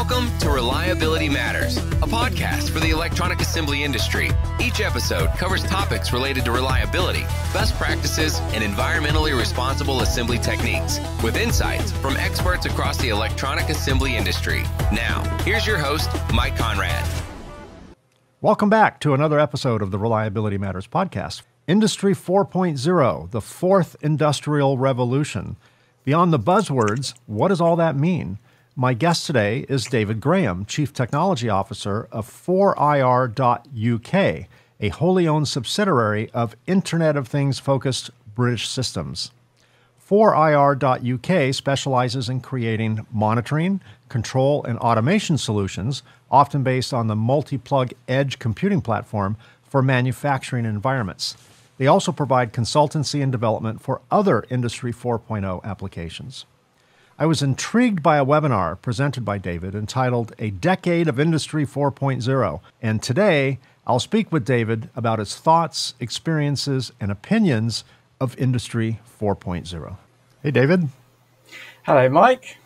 Welcome to Reliability Matters, a podcast for the electronic assembly industry. Each episode covers topics related to reliability, best practices, and environmentally responsible assembly techniques, with insights from experts across the electronic assembly industry. Now, here's your host, Mike Conrad. Welcome back to another episode of the Reliability Matters podcast. Industry 4.0, the fourth industrial revolution. Beyond the buzzwords, what does all that mean? My guest today is David Graham, Chief Technology Officer of 4IR.UK, a wholly owned subsidiary of Internet of Things focused British Systems. 4IR.UK specializes in creating monitoring, control, and automation solutions, often based on the MultiPlug edge computing platform for manufacturing environments. They also provide consultancy and development for other Industry 4.0 applications. I was intrigued by a webinar presented by David entitled A Decade of Industry 4.0. And today, I'll speak with David about his thoughts, experiences, and opinions of Industry 4.0. Hey, David. Hello, Mike.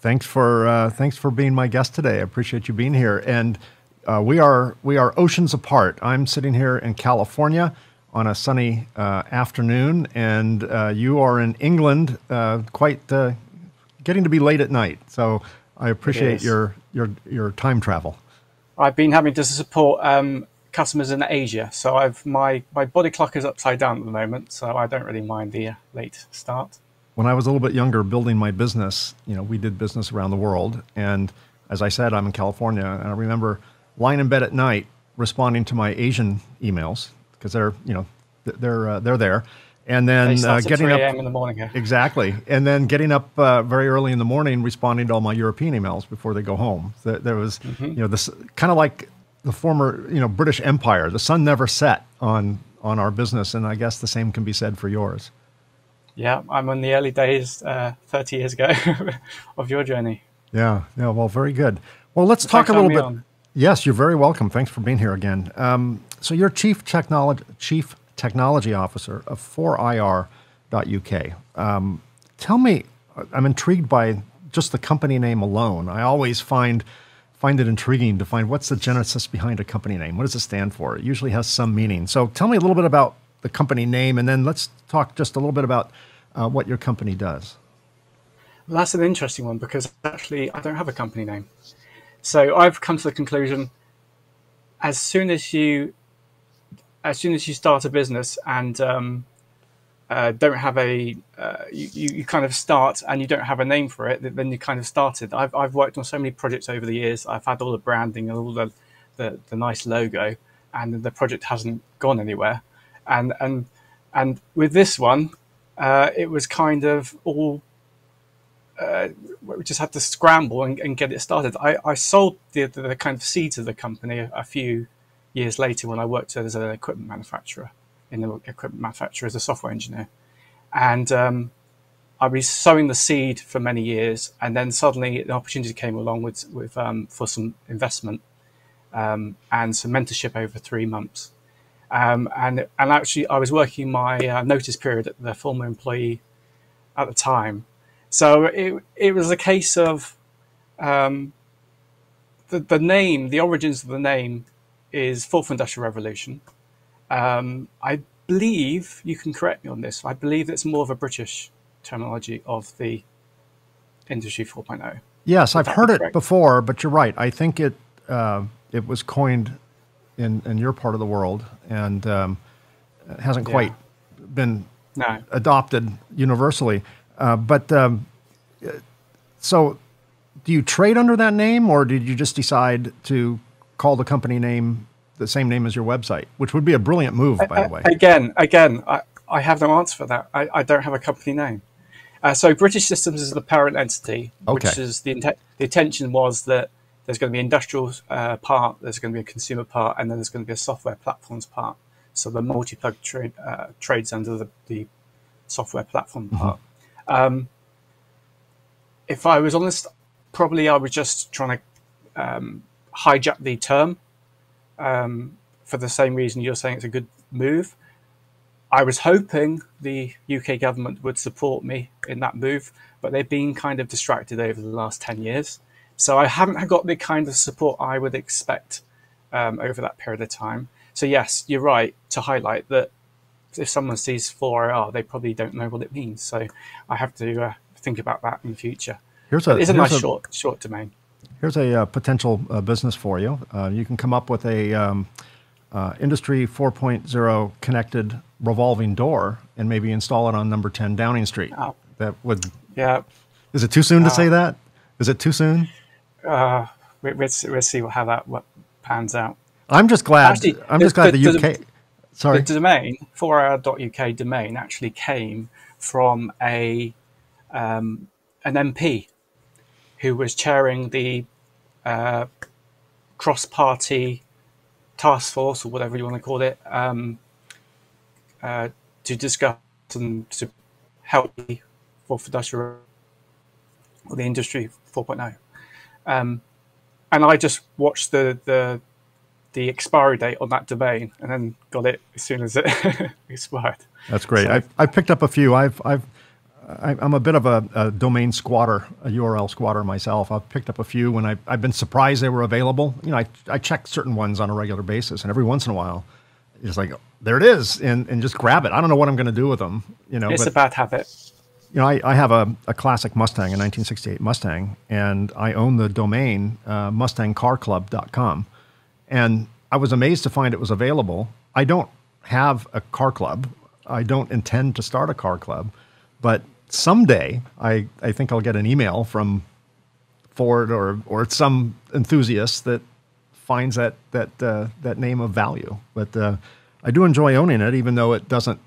Thanks for uh, thanks for being my guest today. I appreciate you being here. And uh, we are we are oceans apart. I'm sitting here in California on a sunny uh, afternoon, and uh, you are in England, uh, quite uh, getting to be late at night. So I appreciate your your your time travel. I've been having to support um, customers in Asia, so I've my my body clock is upside down at the moment, so I don't really mind the uh, late start. When I was a little bit younger, building my business, you know, we did business around the world, and as I said, I'm in California, and I remember lying in bed at night responding to my Asian emails because they're you know they're uh, they're there and then uh, getting up in the morning. Yeah. Exactly, and then getting up uh, very early in the morning, responding to all my European emails before they go home. There, there was, mm-hmm. you know, this kind of like the former, you know, British Empire. The sun never set on on our business, and I guess the same can be said for yours. Yeah, I'm in the early days, uh, 30 years ago, of your journey. Yeah, yeah. Well, very good. Well, let's talk a little bit. On. Yes, you're very welcome. Thanks for being here again. Um, so, you're chief technology chief technology officer of 4IR.uk. Um, tell me, I'm intrigued by just the company name alone. I always find find it intriguing to find what's the genesis behind a company name. What does it stand for? It usually has some meaning. So tell me a little bit about the company name, and then let's talk just a little bit about uh, what your company does. Well, that's an interesting one because actually I don't have a company name. So I've come to the conclusion as soon as you as soon as you start a business and um, uh, don't have a uh, you, you kind of start and you don't have a name for it then you kind of started. I've, I've worked on so many projects over the years. I've had all the branding and all the, the, the nice logo and the project hasn't gone anywhere. And and and with this one uh, it was kind of all uh, we just had to scramble and, and, get it started. I, I sold the, the, kind of seeds of the company a, a few years later when I worked as an equipment manufacturer in the equipment manufacturer as a software engineer. And um, I was sowing the seed for many years, and then suddenly the opportunity came along with, with um, for some investment um, and some mentorship over three months. Um, and and actually, I was working my uh, notice period at the former employee at the time, so it it was a case of um, the the name, the origins of the name is Fourth Industrial Revolution. Um, I believe you can correct me on this. I believe it's more of a British terminology of the Industry 4.0. Yes, I've heard it before, but you're right. I think it uh, it was coined in in your part of the world and um, hasn't yeah. quite been no. adopted universally. Uh, but um, so, do you trade under that name, or did you just decide to call the company name the same name as your website, which would be a brilliant move, by the way. Again, again, I, I have no answer for that. I, I don't have a company name. Uh, so British Systems is the parent entity, okay. which is the, the intention was that there's going to be industrial uh, part, there's going to be a consumer part, and then there's going to be a software platforms part. So the MultiPlug trade uh, trades under the, the software platform mm-hmm. part. Um, if I was honest, probably I was just trying to um, hijack the term um, for the same reason you're saying it's a good move. I was hoping the UK government would support me in that move, but they've been kind of distracted over the last 10 years So I haven't got the kind of support I would expect um, over that period of time. So yes, you're right to highlight that if someone sees 4IR, they probably don't know what it means. So I have to uh, think about that in the future. Here's a, it's a nice a, short short domain. Here's a uh, potential uh, business for you. Uh, you can come up with a um, uh, Industry 4.0 connected revolving door and maybe install it on number 10 Downing Street. Oh. That would. Yeah. Is it too soon to say that? Is it too soon? Uh, we, we'll, we'll see how that what pans out. I'm just glad. Actually, I'm just glad the, the UK. Sorry. The domain, 4IR.uk domain, actually came from a um, an MP who was chairing the uh, cross-party task force or whatever you want to call it um, uh, to discuss and to help the fourth industrial or the industry 4.0. Um, and I just watched the, the the expiry date on that domain and then got it as soon as it expired. That's great. So, I've, I've picked up a few. I've, I've, I'm a bit of a, a, domain squatter, a URL squatter myself. I've picked up a few when I've, I've been surprised they were available. You know, I, I check certain ones on a regular basis, and every once in a while, it's like, there it is, and, and just grab it. I don't know what I'm going to do with them. You know, it's but, a bad habit. You know, I, I have a, a classic Mustang, a 1968 Mustang, and I own the domain uh, MustangCarClub.com. And I was amazed to find it was available. I don't have a car club. I don't intend to start a car club, but someday I, I think I'll get an email from Ford or, or some enthusiast that finds that, that, uh, that name of value. But uh, I do enjoy owning it, even though it doesn't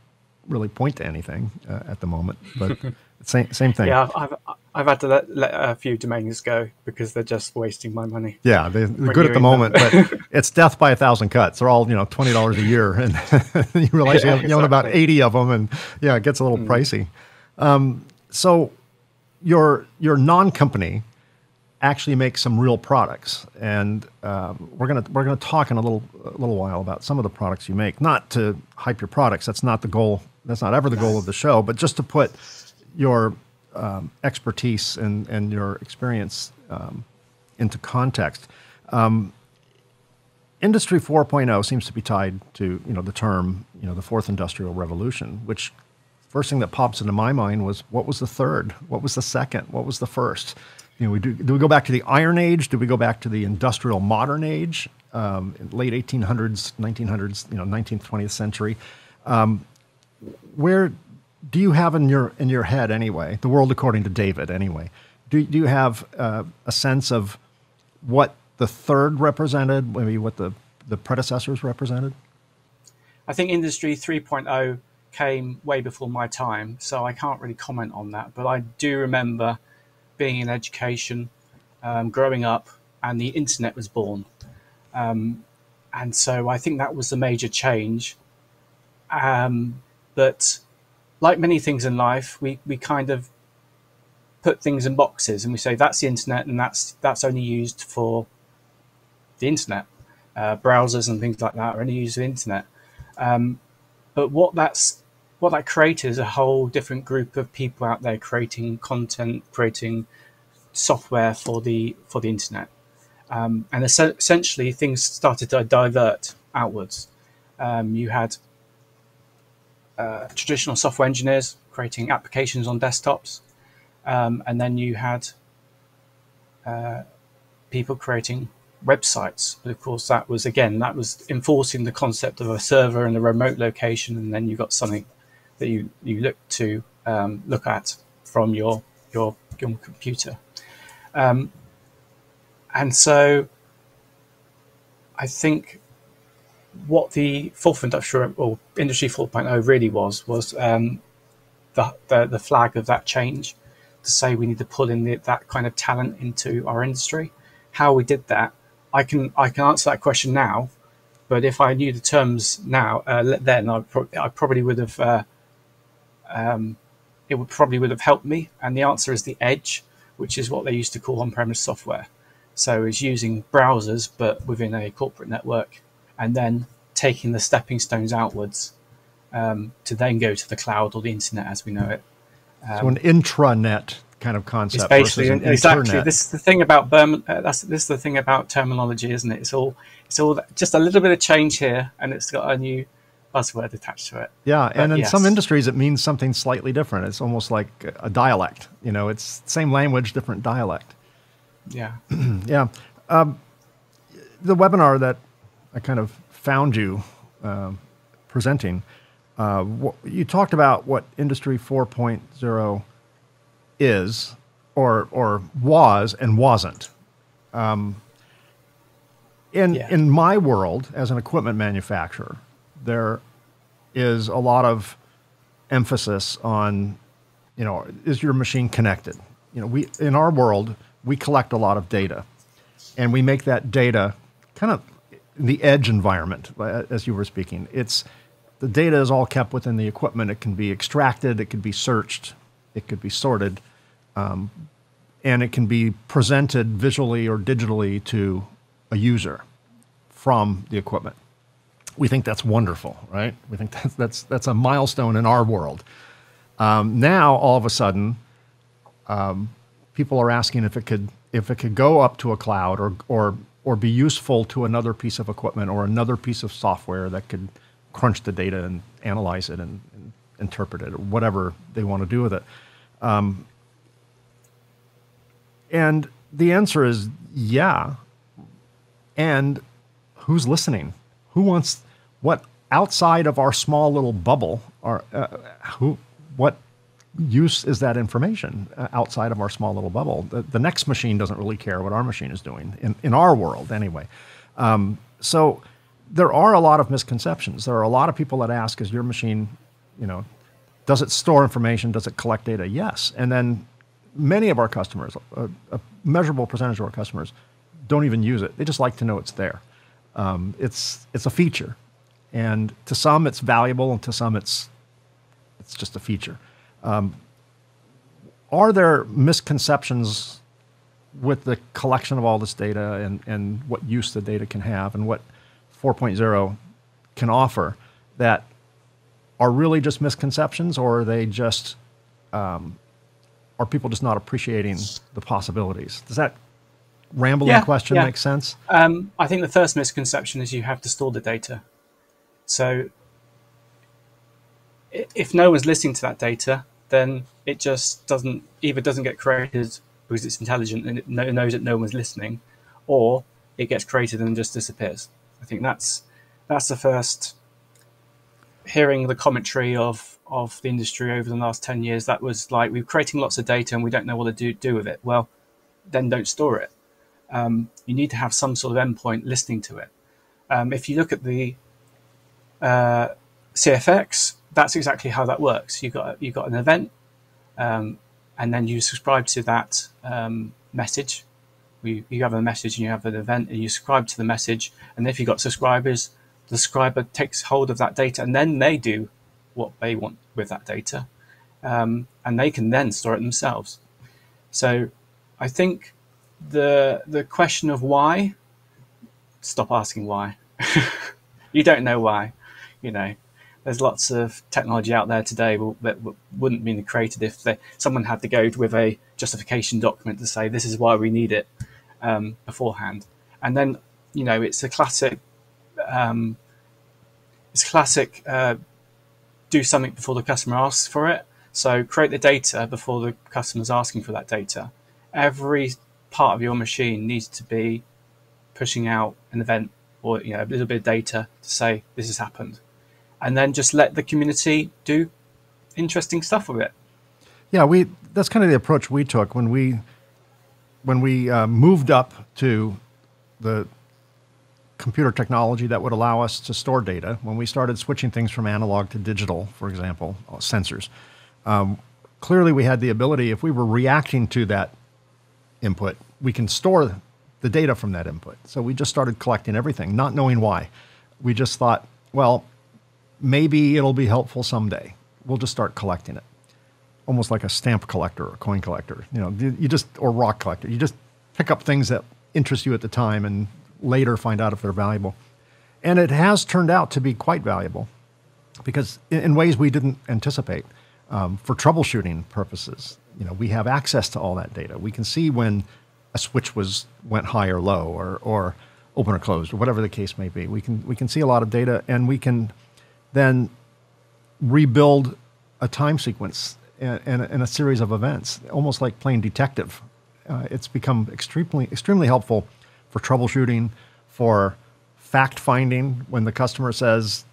really point to anything uh, at the moment. But same, same thing. Yeah, I've, I've had to let, let, a few domains go because they're just wasting my money. Yeah, they, are good at the moment, but it's death by a thousand cuts. They're all you know twenty dollars a year, and you realize yeah, you, exactly. own about eighty of them, and yeah, it gets a little mm. pricey. Um, so your your non-company actually makes some real products, and um, we're gonna we're gonna talk in a little a little while about some of the products you make. Not to hype your products. That's not the goal. That's not ever the goal of the show, but just to put your um, expertise and, and your experience um, into context. Um, Industry 4.0 seems to be tied to you know the term you know the fourth industrial revolution, which first thing that pops into my mind was what was the third, what was the second, what was the first. You know, we do, do we go back to the Iron Age? Do we go back to the Industrial Modern Age, um, late 1800s, 1900s, you know, 19th, 20th century? Um, where do you have in your in your head anyway the world according to david anyway do, do you have uh, a sense of what the third represented maybe what the the predecessors represented i think industry 3.0 came way before my time so i can't really comment on that but i do remember being in education um, growing up and the internet was born um, and so i think that was the major change um, but like many things in life, we, we kind of put things in boxes and we say that's the internet and that's that's only used for the internet. Uh, browsers and things like that are only used for the internet. Um, but what that's what that created is a whole different group of people out there creating content, creating software for the for the internet. Um, and essentially, things started to divert outwards. Um, you had uh, traditional software engineers creating applications on desktops, um, and then you had uh, people creating websites. But of course, that was again that was enforcing the concept of a server in a remote location, and then you got something that you you look to um, look at from your your your computer. Um, and so, I think what the fourth industrial or industry 4.0 really was was um, the, the, the flag of that change to say we need to pull in the, that kind of talent into our industry. How we did that, I can I can answer that question now, but if I knew the terms now, uh, then I, pro- I, probably would have. Uh, um, it would probably would have helped me, and the answer is the edge, which is what they used to call on-premise software. So it's using browsers, but within a corporate network and then taking the stepping stones outwards um, to then go to the cloud or the internet as we know it. Um, so an intranet kind of concept. It's basically an exactly internet. this is the thing about Burm, uh, that's this is the thing about terminology, isn't it? It's all it's all just a little bit of change here, and it's got a new buzzword attached to it. Yeah, and in yes. some industries it means something slightly different. It's almost like a dialect. You know, it's same language, different dialect. Yeah, Yeah. Um, the webinar that I kind of found you um, presenting, uh, you talked about what Industry 4.0 is, or or was and wasn't. Um, in Yeah. in my world, as an equipment manufacturer, there is a lot of emphasis on, you know, is your machine connected? You know, we in our world we collect a lot of data, and we make that data kind of the edge environment, uh, as you were speaking. It's the data is all kept within the equipment. It can be extracted, it could be searched, it could be sorted, um, and it can be presented visually or digitally to a user from the equipment. We think that's wonderful, right? We think that's that's that's a milestone in our world. Um, now, all of a sudden, um, people are asking if it could if it could go up to a cloud or or or be useful to another piece of equipment or another piece of software that could crunch the data and analyze it and, and interpret it or whatever they want to do with it. Um, and the answer is yeah. And who's listening? Who wants what outside of our small little bubble? Or uh, who? What use is that information uh, outside of our small little bubble? The, the next machine doesn't really care what our machine is doing in, in our world, anyway. Um, so there are a lot of misconceptions. There are a lot of people that ask, "Is your machine, you know, does it store information? Does it collect data?" Yes, and then many of our customers, a, a measurable percentage of our customers, don't even use it. They just like to know it's there. Um, it's it's a feature, and to some it's valuable, and to some it's it's just a feature. Um, are there misconceptions with the collection of all this data and, and what use the data can have and what 4.0 can offer that are really just misconceptions or are they just um, are people just not appreciating the possibilities does that rambling Yeah, question yeah. make sense Um, I think the first misconception is you have to store the data. So if no one's listening to that data, then it just doesn't either doesn't get created because it's intelligent and it knows that no one's listening, or it gets created and just disappears. I think that's that's the first hearing the commentary of of the industry over the last 10 years that was like we're creating lots of data and we don't know what to do, do with it well then don't store it um, you need to have some sort of endpoint listening to it. Um, if you look at the uh, CFX, that's exactly how that works. You got you got an event, um, and then you subscribe to that um, message. You, you have a message and you have an event, and you subscribe to the message. And if you've got subscribers, the subscriber takes hold of that data, and then they do what they want with that data, um, and they can then store it themselves. So, I think the the question of why? Stop asking why. You don't know why you know. There's lots of technology out there today that wouldn't be created if they, someone had to go with a justification document to say this is why we need it um, beforehand. And then you know it's a classic um, it's classic uh, do something before the customer asks for it. So create the data before the customer's asking for that data. Every part of your machine needs to be pushing out an event or you know a little bit of data to say this has happened, and then just let the community do interesting stuff with it. Yeah, we that's kind of the approach we took when we when we uh, moved up to the computer technology that would allow us to store data. When we started switching things from analog to digital, for example, uh, sensors, um, clearly we had the ability if we were reacting to that input, we can store the data from that input. So we just started collecting everything, not knowing why. We just thought, well, maybe it'll be helpful someday. We'll just start collecting it. Almost like a stamp collector or coin collector, you know, you just, or rock collector. You just pick up things that interest you at the time and later find out if they're valuable. And it has turned out to be quite valuable because in ways we didn't anticipate. Um, for troubleshooting purposes. You know, we have access to all that data. We can see when a switch was went high or low, or or open or closed, or whatever the case may be. We can we can see a lot of data, and we can then rebuild a time sequence and, and, and a series of events, almost like playing detective. Uh, it's become extremely extremely helpful for troubleshooting, for fact finding when the customer says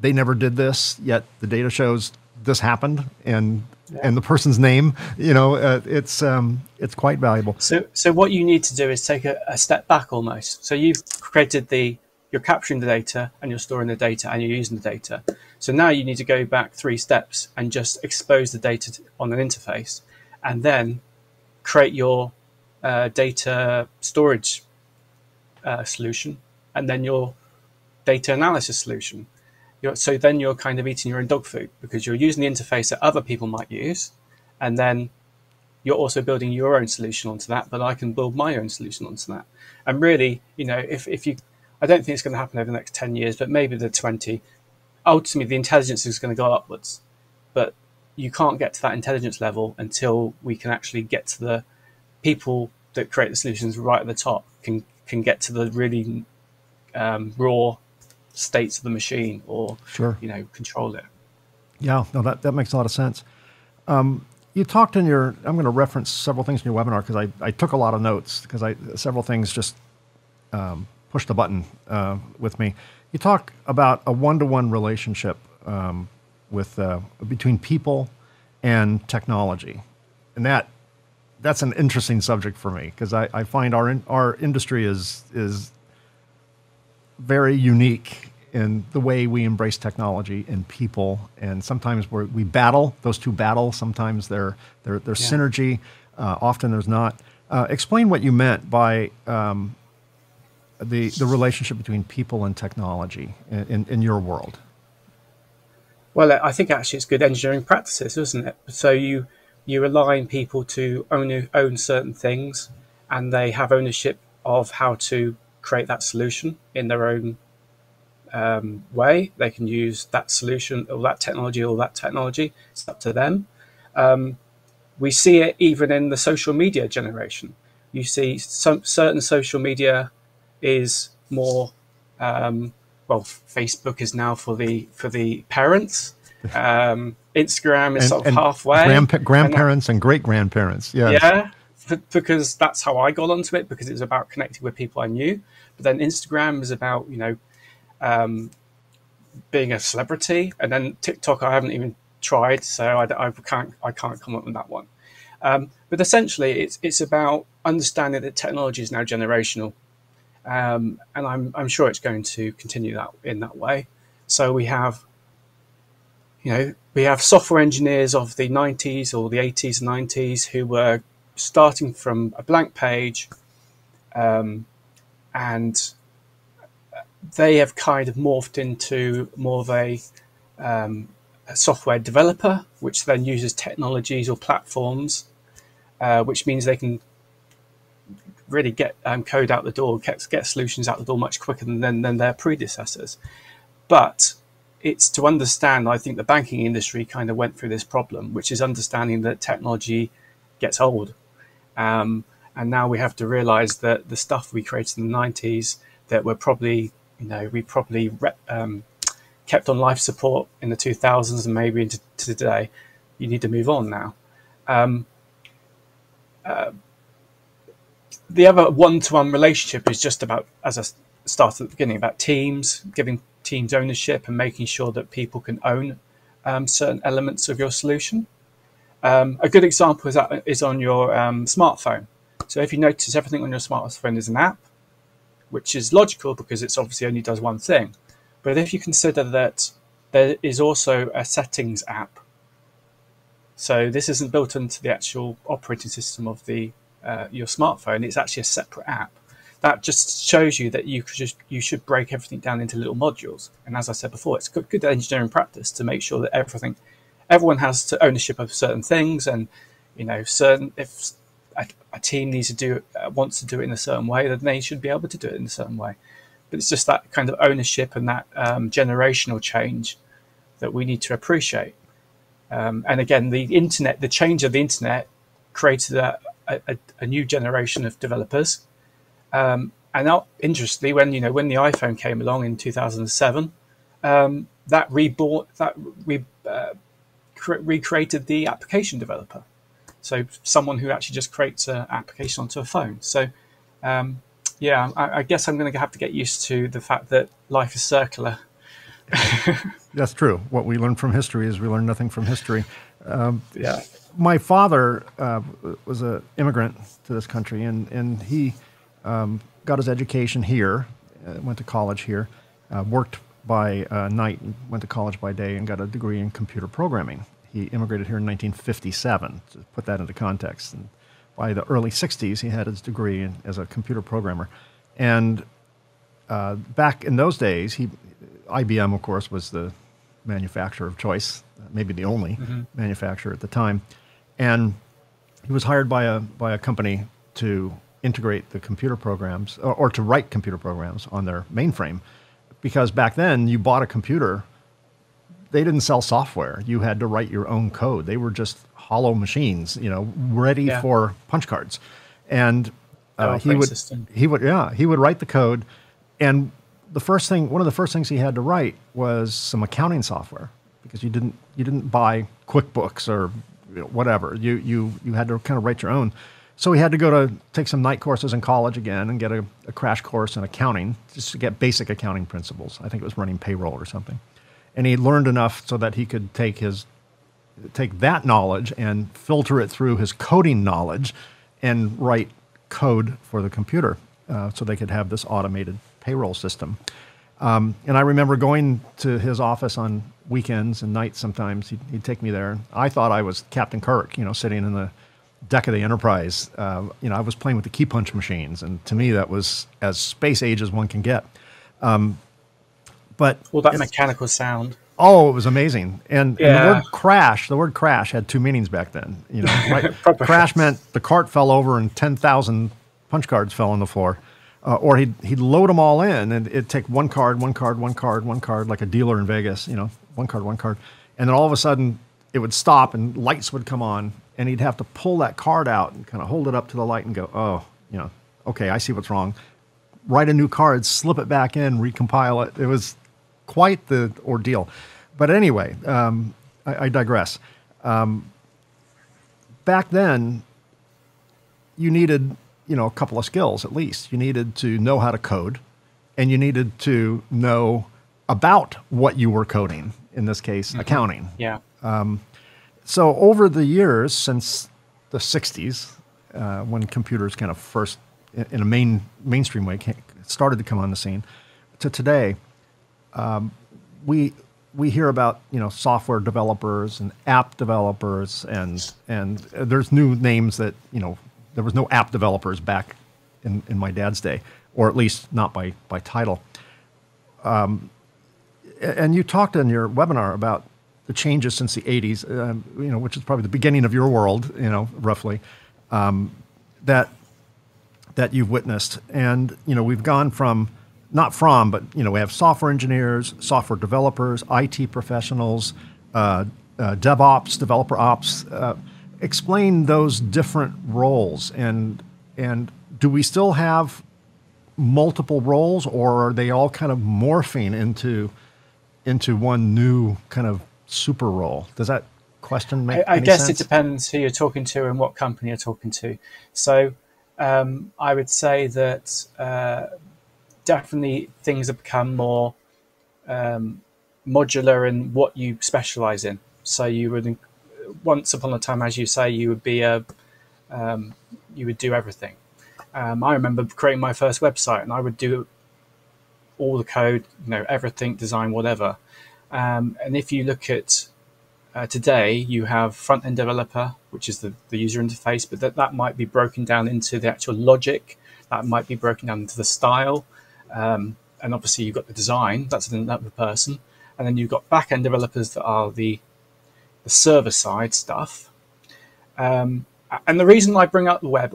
they never did this, yet the data shows this happened and yeah. and the person's name. You know, uh, it's um, it's quite valuable. So so what you need to do is take a, a step back almost. So you've created the you're capturing the data and you're storing the data and you're using the data. So now you need to go back three steps and just expose the data to, on an interface and then create your uh, data storage uh, solution and then your data analysis solution. You're, so then you're kind of eating your own dog food because you're using the interface that other people might use, and then you're also building your own solution onto that. But I can build my own solution onto that. And really, you know, if, if you, I don't think it's going to happen over the next ten years, but maybe the twenty. Ultimately, the intelligence is going to go upwards, but you can't get to that intelligence level until we can actually get to the people that create the solutions right at the top can can get to the really um, raw states of the machine or sure. you know control it. Yeah, no, that, that makes a lot of sense. Um, you talked in your, I'm going to reference several things in your webinar because I, I took a lot of notes because I several things just um, pushed the button uh, with me. You talk about a one-to-one relationship um, with uh, between people and technology, and that that's an interesting subject for me because I, I find our in, our industry is is very unique in the way we embrace technology and people. And sometimes we we battle; those two battle. Sometimes they're, they're, there's yeah. synergy. Uh, often there's not. Uh, explain what you meant by um, the, the relationship between people and technology in, in, in, your world. Well, I think actually it's good engineering practices, isn't it? So you you align people to own own certain things, and they have ownership of how to create that solution in their own um, way. They can use that solution or that technology or that technology. It's up to them. Um, we see it even in the social media generation. You see some certain social media is more um, well. Facebook is now for the for the parents. Um, Instagram is and, sort of halfway. Grandpa- grandparents and, and great grandparents. Yeah. Yeah, because that's how I got onto it because it was about connecting with people I knew. But then Instagram is about you know um, being a celebrity, and then TikTok I haven't even tried, so I, I can't I can't up with that one. Um, but essentially, it's it's about understanding that technology is now generational, um, and I'm I'm sure it's going to continue that in that way. So we have, you know, we have software engineers of the 90s or the 80s and 90s who were starting from a blank page, um, and they have kind of morphed into more of a, um, a software developer, which then uses technologies or platforms, uh, which means they can really get um, code out the door, get, get solutions out the door much quicker than, than their predecessors. But it's to understand, I think the banking industry kind of went through this problem, which is understanding that technology gets old. Um, and now we have to realize that the stuff we created in the 90s that were probably you know, we probably um, kept on life support in the 2000s and maybe into today. You need to move on now. Um, uh, the other one-to-one relationship is just about, as I started at the beginning, about teams, giving teams ownership and making sure that people can own um, certain elements of your solution. Um, a good example is, on your um, smartphone. So if you notice everything on your smartphone is an app, which is logical because it's obviously only does one thing. But if you consider that there is also a settings app, so this isn't built into the actual operating system of the uh, your smartphone. It's actually a separate app. That just shows you that you just you should break everything down into little modules. And as I said before, it's good, good engineering practice to make sure that everything, everyone has ownership of certain things, and you know, certain if a, a team needs to do uh, wants to do it in a certain way, then they should be able to do it in a certain way. But it's just that kind of ownership and that um, generational change that we need to appreciate. Um, and again, the internet, the change of the internet created a, a, a new generation of developers. Um, and now, interestingly, when you know when the iPhone came along in 2007, um, that rebought that re, uh, recreated the application developer. So someone who actually just creates an application onto a phone. So um, yeah, I, I, guess I'm going to have to get used to the fact that life is circular. That's true. What we learn from history is we learn nothing from history. Um, yeah. My father uh, was an immigrant to this country, and and he um, got his education here, uh, went to college here, uh, worked by uh, night, went to college by day, and got a degree in computer programming. He immigrated here in 1957. To put that into context, and by the early 60s, he had his degree in, as a computer programmer. And uh, back in those days, he, IBM, of course, was the manufacturer of choice, maybe the only mm-hmm. manufacturer at the time. And he was hired by a, by a company to integrate the computer programs or, or to write computer programs on their mainframe. Because back then, you bought a computer, they didn't sell software. You had to write your own code. They were just hollow machines, you know, ready yeah. for punch cards. And uh, he would system. he would yeah he would write the code, and the first thing one of the first things he had to write was some accounting software because you didn't you didn't buy QuickBooks or you know, whatever you you you had to kind of write your own. So he had to go to take some night courses in college again and get a, a crash course in accounting just to get basic accounting principles. I think it was running payroll or something. And he learned enough so that he could take his take that knowledge and filter it through his coding knowledge and write code for the computer uh, so they could have this automated payroll system. Um, and I remember going to his office on weekends and nights sometimes. He'd, he'd, take me there. I thought I was Captain Kirk, you know, sitting in the deck of the Enterprise. Uh, you know, I was playing with the key punch machines. And to me, that was as space age as one can get. Um, but well, that mechanical sound. Oh, it was amazing. And, yeah. and, the word crash, the word crash had two meanings back then. You know, right? crash meant the cart fell over and 10,000 punch cards fell on the floor. Uh, or he'd, he'd load them all in and it'd take one card, one card, one card, one card, like a dealer in Vegas, you know, one card, one card. And then all of a sudden it would stop and lights would come on and he'd have to pull that card out and kind of hold it up to the light and go, oh, you know, okay, I see what's wrong. Write a new card, slip it back in, recompile it. It was quite the ordeal. But anyway, um, I, I, digress. Um, back then, you needed you know a couple of skills at least. You needed to know how to code, and you needed to know about what you were coding. In this case, mm-hmm. accounting. Yeah. Um, so over the years since the '60s, uh, when computers kind of first, in a main mainstream way, started to come on the scene, to today, um, we we hear about you know software developers and app developers and and there's new names that you know there was no app developers back in, in my dad's day or at least not by by title. Um, and you talked in your webinar about the changes since the 80s um, you know which is probably the beginning of your world you know roughly um, that that you've witnessed and you know we've gone from not from, but you know, we have software engineers, software developers, IT professionals, uh, uh, DevOps, developer ops. Uh, explain those different roles, and and do we still have multiple roles, or are they all kind of morphing into into one new kind of super role? Does that question make? I, I guess sense? it depends who you're talking to and what company you're talking to. So. Um, I would say that uh, definitely things have become more um, modular in what you specialize in. So you would, once upon a time, as you say, you would be a, um, you would do everything. Um, I remember creating my first website, and I would do all the code, you know, everything, design, whatever. Um, and if you look at uh, today, you have front end developer, which is the, the user interface, but that, that might be broken down into the actual logic. That might be broken down into the style. Um, and obviously you've got the design, that's another person. And then you've got back-end developers that are the, the server side stuff. Um, and the reason I bring up the web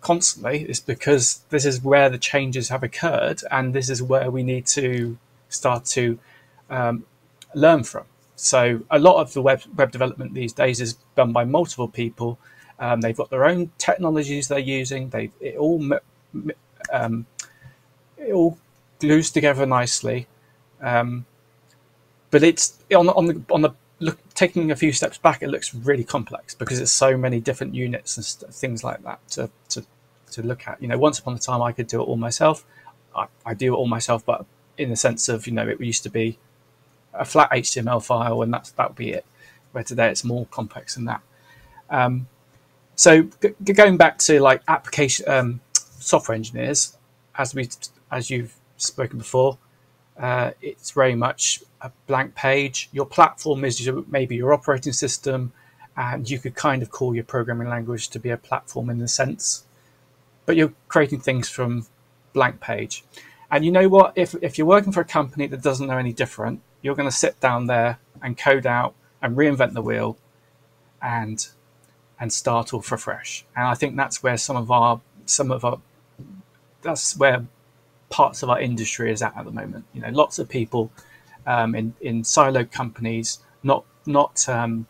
constantly is because this is where the changes have occurred and this is where we need to start to um, learn from. So a lot of the web web development these days is done by multiple people. Um, they've got their own technologies they're using. They it all um, it all glues together nicely. Um, but it's on on the on the look taking a few steps back, it looks really complex because it's so many different units and things like that to, to to look at. You know, once upon a time, I could do it all myself. I, I do it all myself, but in the sense of you know, it used to be a flat HTML file, and that's that would be it. Where today it's more complex than that. Um, so going back to like application um, software engineers, as we as you've spoken before, uh, it's very much a blank page. Your platform is your, maybe your operating system, and you could kind of call your programming language to be a platform in the sense, but you're creating things from blank page. And you know what? If, if you're working for a company that doesn't know any different, you're going to sit down there and code out and reinvent the wheel and and start off afresh. And I think that's where some of our some of our that's where parts of our industry is at at the moment. You know, lots of people um, in in siloed companies, not not um,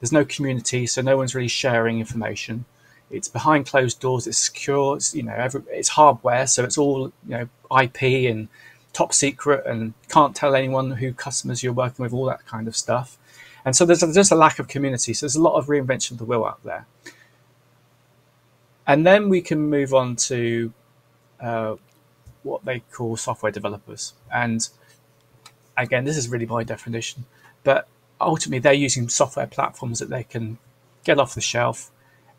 there's no community, so no one's really sharing information. It's behind closed doors. It's secure. It's, you know, every, it's hardware, so it's all you know IP and top secret, and can't tell anyone who customers you're working with, all that kind of stuff. And so there's just a lack of community. So there's a lot of reinvention of the wheel out there. And then we can move on to uh, what they call software developers. And again, this is really my definition, but ultimately they're using software platforms that they can get off the shelf,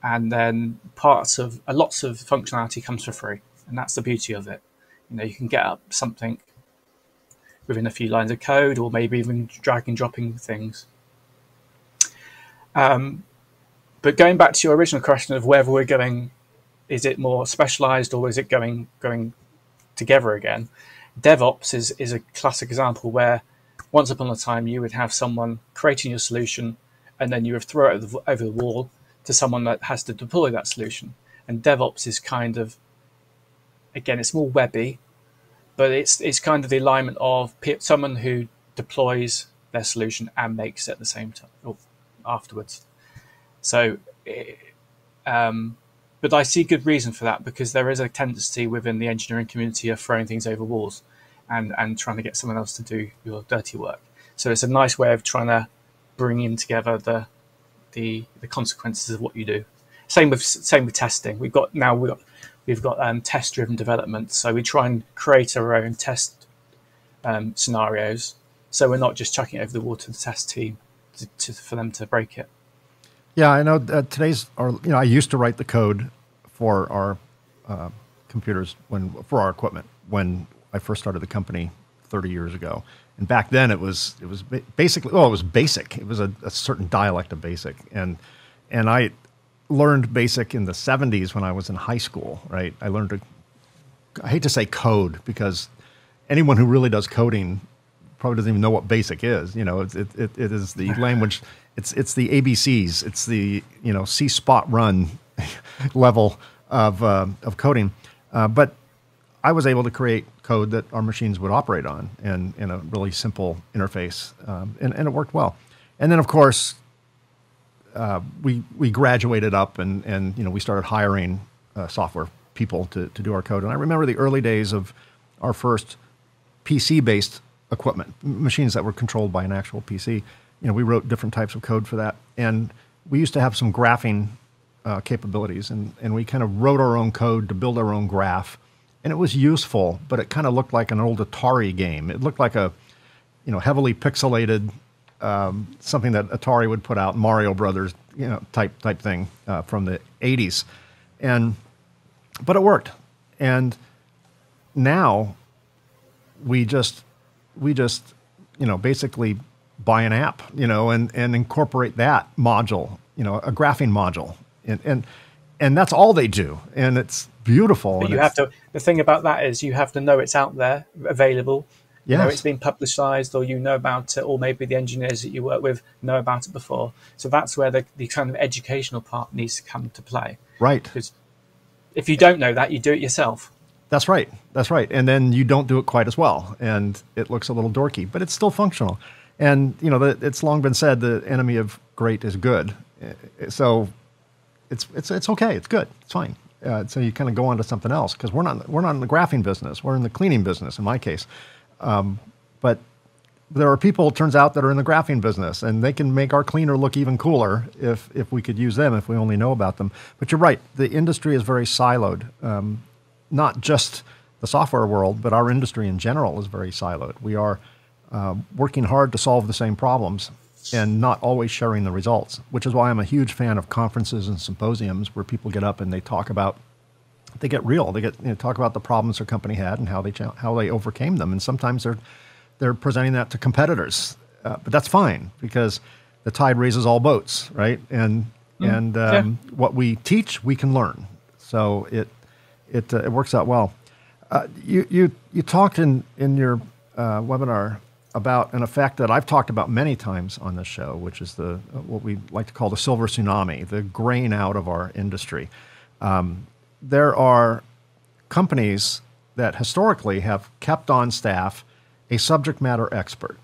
and then parts of uh, lots of functionality comes for free, and that's the beauty of it. You know, you can get up something within a few lines of code, or maybe even drag and dropping things. Um, but going back to your original question of whether we're going, is it more specialized or is it going going together again? DevOps is, is a classic example where once upon a time you would have someone creating your solution and then you would throw it over the, over the wall to someone that has to deploy that solution. And DevOps is kind of, again, it's more webby, but it's it's kind of the alignment of someone who deploys their solution and makes it at the same time or afterwards. So, um, but I see good reason for that because there is a tendency within the engineering community of throwing things over walls and, and trying to get someone else to do your dirty work. So it's a nice way of trying to bring in together the the, the consequences of what you do. Same with same with testing. We've got now we've got we've got um, test driven development. So we try and create our own test um, scenarios. So we're not just chucking it over the wall to the test team to, to, for them to break it. Yeah, I know. Uh, today's, or you know, I used to write the code for our uh, computers when for our equipment when I first started the company 30 years ago. And back then it was it was basically well it was basic. It was a, a certain dialect of basic, and and I learned basic in the 70s when I was in high school. Right, I learned to. I hate to say code because anyone who really does coding probably doesn't even know what basic is. You know, it, it, it is the language. It's it's the ABCs. It's the you know See spot run level of, uh, of coding. Uh, but I was able to create code that our machines would operate on in, in a really simple interface, um, and, and it worked well. And then, of course, uh, we, we graduated up and, and you know, we started hiring uh, software people to, to do our code. And I remember the early days of our first PC based equipment, machines that were controlled by an actual PC. You know, we wrote different types of code for that. And we used to have some graphing uh, capabilities, and, and we kind of wrote our own code to build our own graph, and it was useful, but it kind of looked like an old Atari game. It looked like a you know heavily pixelated um, something that Atari would put out, Mario Brothers, you know, type type thing uh, from the '80s, and but it worked. And now we just we just you know basically buy an app, you know, and and incorporate that module, you know, a graphing module and and and that's all they do, and it's beautiful. But you have to. The thing about that is you have to know it's out there, available. Yes. You know it's been publicized, or you know about it, or maybe the engineers that you work with know about it before. So that's where the, the kind of educational part needs to come to play. Right. Because if you don't know that, you do it yourself. That's right. That's right. And then you don't do it quite as well, and it looks a little dorky, but it's still functional. And you know, the, it's long been said the enemy of great is good. So it's it's it's okay. It's good. It's fine. Uh, so you kind of go on to something else because we're not we're not in the graphing business. We're in the cleaning business in my case. Um, but there are people, it turns out, that are in the graphing business, and they can make our cleaner look even cooler if if we could use them if we only know about them. But you're right. The industry is very siloed. Um, not just the software world, but our industry in general is very siloed. We are uh, working hard to solve the same problems and not always sharing the results, which is why I'm a huge fan of conferences and symposiums where people get up and they talk about, they get real. They get you know, talk about the problems their company had and how they how they overcame them. And sometimes they're they're presenting that to competitors, uh, but that's fine because the tide raises all boats, right? And mm, and um, yeah. what we teach, we can learn. So it it uh, it works out well. Uh, you you you talked in in your uh, webinar about an effect that I've talked about many times on this show, which is the what we like to call the silver tsunami, the grain out of our industry. Um, there are companies that historically have kept on staff a subject matter expert,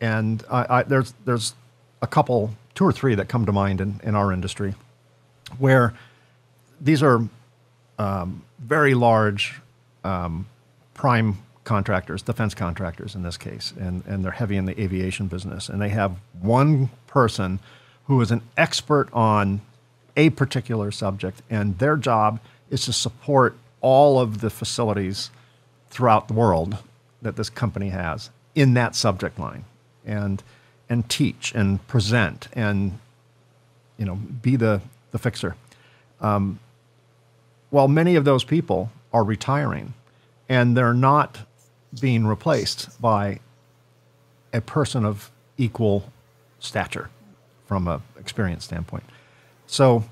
and I, I, there's there's a couple, two or three that come to mind in, in our industry, where these are um, very large um, prime contractors, defense contractors in this case, and, and they're heavy in the aviation business. And they have one person who is an expert on a particular subject, and their job is to support all of the facilities throughout the world that this company has in that subject line and and teach and present and you know be the the fixer um, while many of those people are retiring and they're not being replaced by a person of equal stature from an experience standpoint. So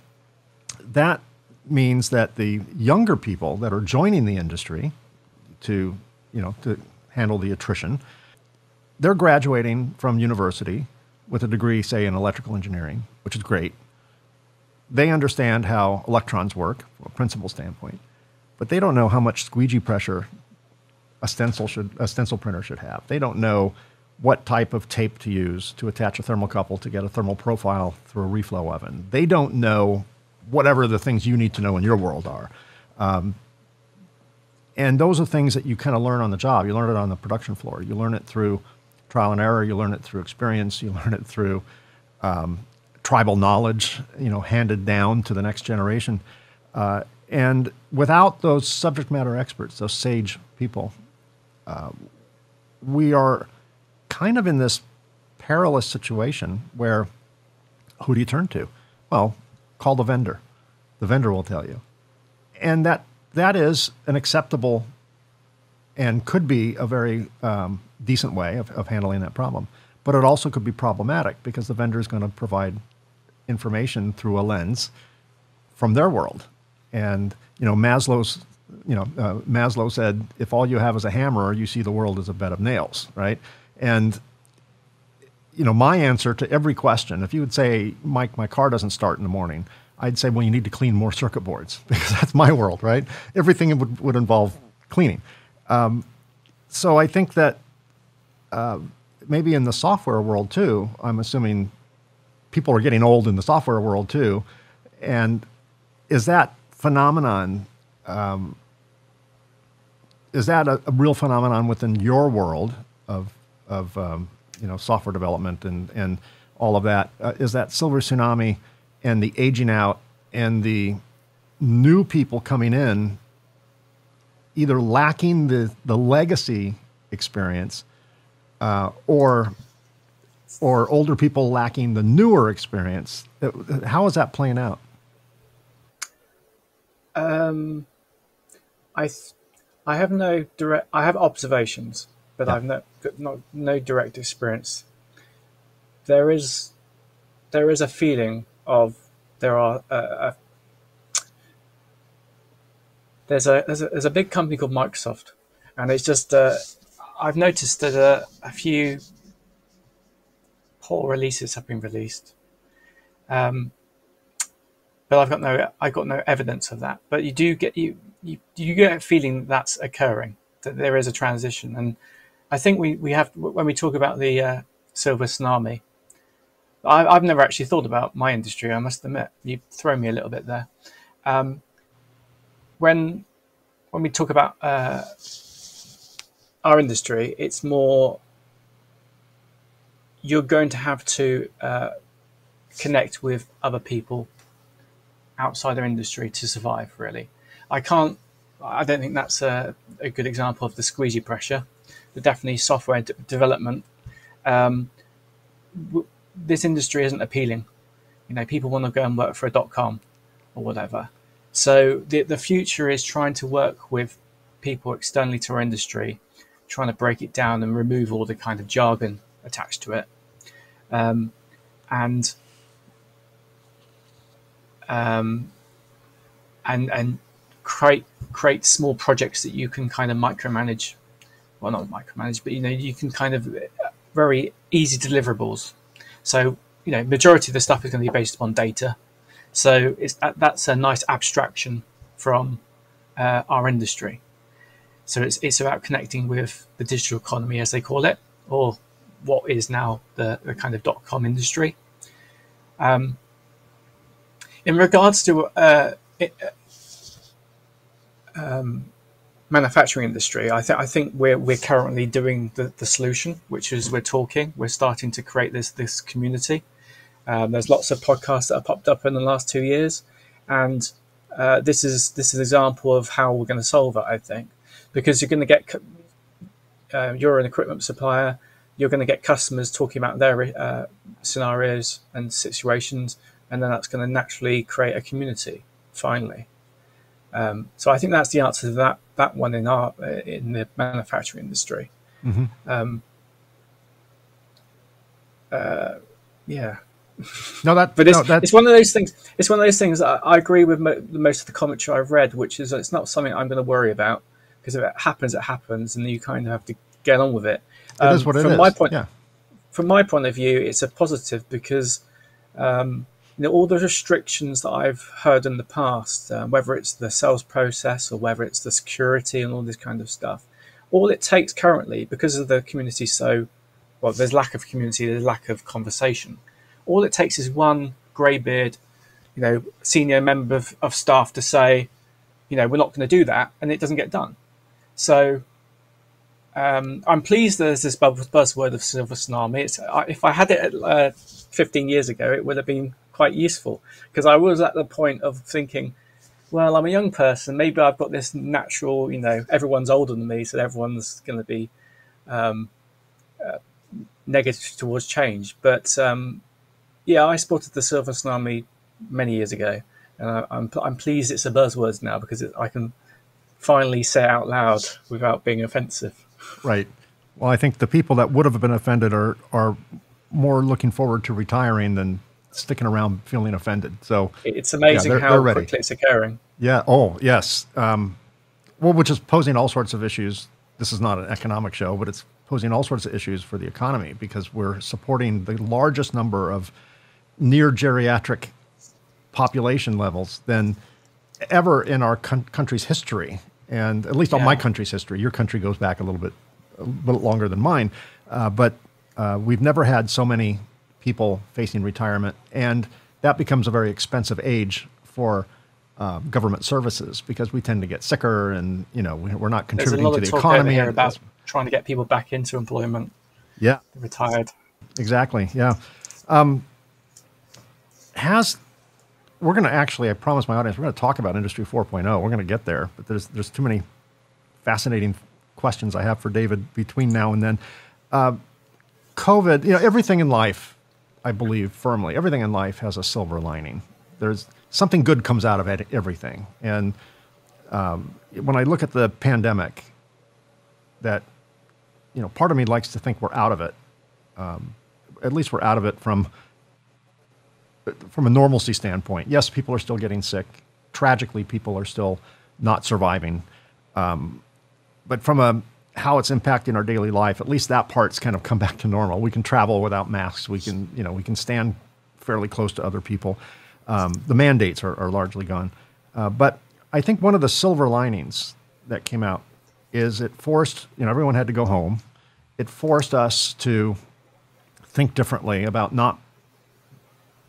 that means that the younger people that are joining the industry to, you know, to handle the attrition, they're graduating from university with a degree, say, in electrical engineering, which is great. They understand how electrons work from a principle standpoint, but they don't know how much squeegee pressure a stencil should a stencil printer should have. They don't know what type of tape to use to attach a thermocouple to get a thermal profile through a reflow oven. They don't know whatever the things you need to know in your world are. Um, and those are things that you kind of learn on the job. You learn it on the production floor. You learn it through trial and error. You learn it through experience. You learn it through um, tribal knowledge, you know, handed down to the next generation. Uh, and without those subject matter experts, those sage people, uh, we are kind of in this perilous situation where who do you turn to? Well, call the vendor. The vendor will tell you. And that that is an acceptable and could be a very um, decent way of, of handling that problem. But it also could be problematic because the vendor is going to provide information through a lens from their world. And you know Maslow's you know, uh, Maslow said, if all you have is a hammer, you see the world as a bed of nails, right? And, you know, my answer to every question, if you would say, Mike, my car doesn't start in the morning, I'd say, well, you need to clean more circuit boards because that's my world, right? Everything would, would involve cleaning. Um, so I think that uh, maybe in the software world too, I'm assuming people are getting old in the software world too. And is that phenomenon um, is that a, a, real phenomenon within your world of of um, you know software development and and all of that? Uh, is that silver tsunami and the aging out and the new people coming in either lacking the the legacy experience uh, or or older people lacking the newer experience? Uh, how is that playing out? Um, I I have no direct. I have observations, but yeah. I've no not no direct experience. There is there is a feeling of there are a, a there's a, there's a there's a big company called Microsoft, and it's just uh, I've noticed that uh, a few poor releases have been released. Um, but I've got no I got no evidence of that. But you do get you you, you get a feeling that that's occurring that there is a transition, and I think we we have when we talk about the uh, silver tsunami. I, I've never actually thought about my industry. I must admit, you throw me a little bit there. Um, when when we talk about uh, our industry, it's more you're going to have to uh, connect with other people outside their industry to survive. Really, I can't. I don't think that's a, a good example of the squeegee pressure. But definitely, software d- development. Um, w- this industry isn't appealing. You know, people want to go and work for a dot com or whatever. So the the future is trying to work with people externally to our industry, trying to break it down and remove all the kind of jargon attached to it, um, and um, and and create create small projects that you can kind of micromanage. Well, not micromanage, but you know you can kind of very easy deliverables. So you know, majority of the stuff is going to be based upon data. So it's that's a nice abstraction from uh, our industry. So it's it's about connecting with the digital economy, as they call it, or what is now the, the kind of dot com industry. Um, in regards to uh, it, um, manufacturing industry, I think I think we're we're currently doing the, the solution, which is we're talking, we're starting to create this this community. Um, there's lots of podcasts that have popped up in the last two years, and uh, this is this is an example of how we're going to solve it. I think because you're going to get uh, you're an equipment supplier, you're going to get customers talking about their uh, scenarios and situations, and then that's going to naturally create a community. Finally, um, so I think that's the answer to that that one in our in the manufacturing industry. Mm-hmm. Um, uh, yeah. No, that but it's, no, it's one of those things. It's one of those things. I, I agree with mo- most of the commentary I've read, which is it's not something I'm going to worry about because if it happens, it happens, and you kind of have to get on with it. Um, it is what it from is. My point, yeah. From my point of view, it's a positive because um, you know all the restrictions that I've heard in the past, uh, whether it's the sales process or whether it's the security and all this kind of stuff, all it takes currently because of the community so well, there's lack of community, there's lack of conversation. All it takes is one greybeard, you know, senior member of, of staff to say, you know, we're not going to do that, and it doesn't get done. So um, I'm pleased there's this buzzword of silver tsunami. It's, if I had it uh, 15 years ago, it would have been quite useful because I was at the point of thinking, well, I'm a young person. Maybe I've got this natural, you know, everyone's older than me, so everyone's going to be um, uh, negative towards change. But um, yeah, I spotted the silver tsunami many years ago, and I, am I'm, I'm pleased it's a buzzword now because it, I can finally say out loud without being offensive. Right. Well, I think the people that would have been offended are are more looking forward to retiring than sticking around feeling offended. So it's amazing yeah, they're, how they're quickly it's occurring. Yeah. Oh, yes. Um, well, which is posing all sorts of issues. This is not an economic show, but it's posing all sorts of issues for the economy because we're supporting the largest number of near geriatric population levels than ever in our con- country's history, and at least yeah. on my country's history. Your country goes back a little bit, a little longer than mine, uh, but uh, we've never had so many people facing retirement, and that becomes a very expensive age for uh, government services because we tend to get sicker, and you know we're not contributing to the economy. Here about trying to get people back into employment. Yeah, retired. Exactly. Yeah. Um, has we're going to actually, I promise my audience, we're going to talk about Industry 4.0. We're going to get there, but there's there's too many fascinating questions I have for David between now and then. Uh, COVID, you know, everything in life, I believe firmly, everything in life has a silver lining. There's something good comes out of it, everything. And um, when I look at the pandemic, that you know, part of me likes to think we're out of it. Um, at least we're out of it from from a normalcy standpoint, yes, people are still getting sick. Tragically, people are still not surviving. Um, but from a how it's impacting our daily life, at least that part's kind of come back to normal. We can travel without masks. We can, you know, we can stand fairly close to other people. Um, the mandates are, are largely gone. Uh, but I think one of the silver linings that came out is it forced, you know, everyone had to go home. It forced us to think differently about not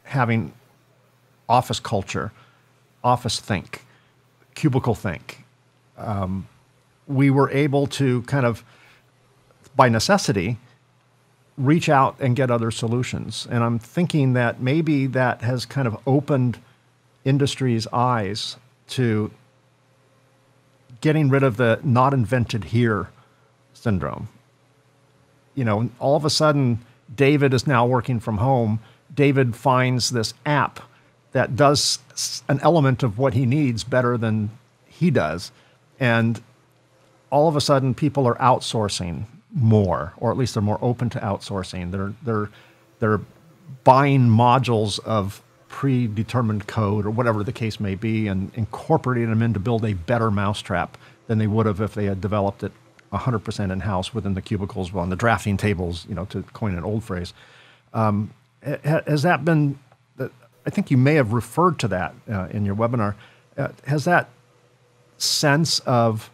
having office culture, office think, cubicle think. Um, we were able to kind of, by necessity, reach out and get other solutions. And I'm thinking that maybe that has kind of opened industry's eyes to getting rid of the not invented here syndrome. You know, all of a sudden, David is now working from home. David finds this app that does an element of what he needs better than he does. And all of a sudden, people are outsourcing more, or at least they're more open to outsourcing. They're, they're, they're buying modules of predetermined code or whatever the case may be and incorporating them in to build a better mousetrap than they would have if they had developed it 100% in house within the cubicles, on the drafting tables, you know, to coin an old phrase. Um, has that been, I think you may have referred to that uh, in your webinar. Uh, has that sense of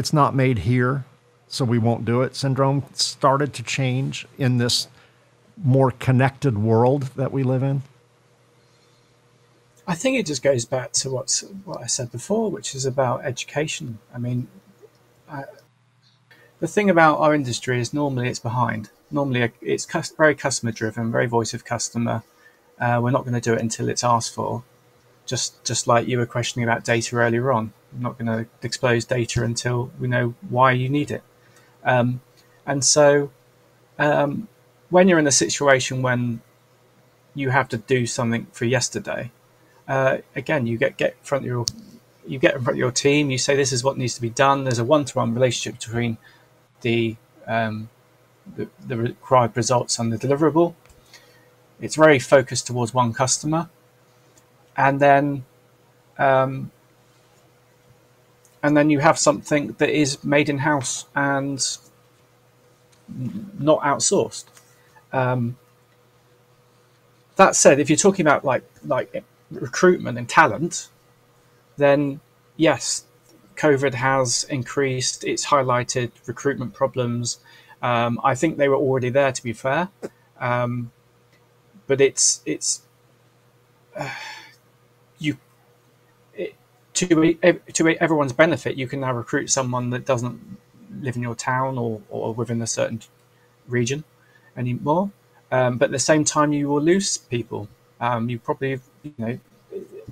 it's not made here, so we won't do it syndrome started to change in this more connected world that we live in? I think it just goes back to what's what I said before, which is about education. I mean, I, the thing about our industry is normally it's behind. Normally it's very customer driven, very voice of customer. Uh, we're not going to do it until it's asked for. Just just like you were questioning about data earlier on, we're not going to expose data until we know why you need it. Um, and so, um, when you're in a situation when you have to do something for yesterday, uh, again, you get get in front of your you get in front of your team. You say this is what needs to be done. There's a one-to-one relationship between the um, the, the required results and the deliverable. It's very focused towards one customer, and then um, and then you have something that is made in house and not outsourced. Um, that said, if you're talking about like like recruitment and talent, then yes, COVID has increased. It's highlighted recruitment problems. Um, I think they were already there, to be fair, um, but it's it's uh, you to to everyone's benefit, you can now recruit someone that doesn't live in your town or, or within a certain region anymore. Um, but at the same time, you will lose people. Um, you probably, you know,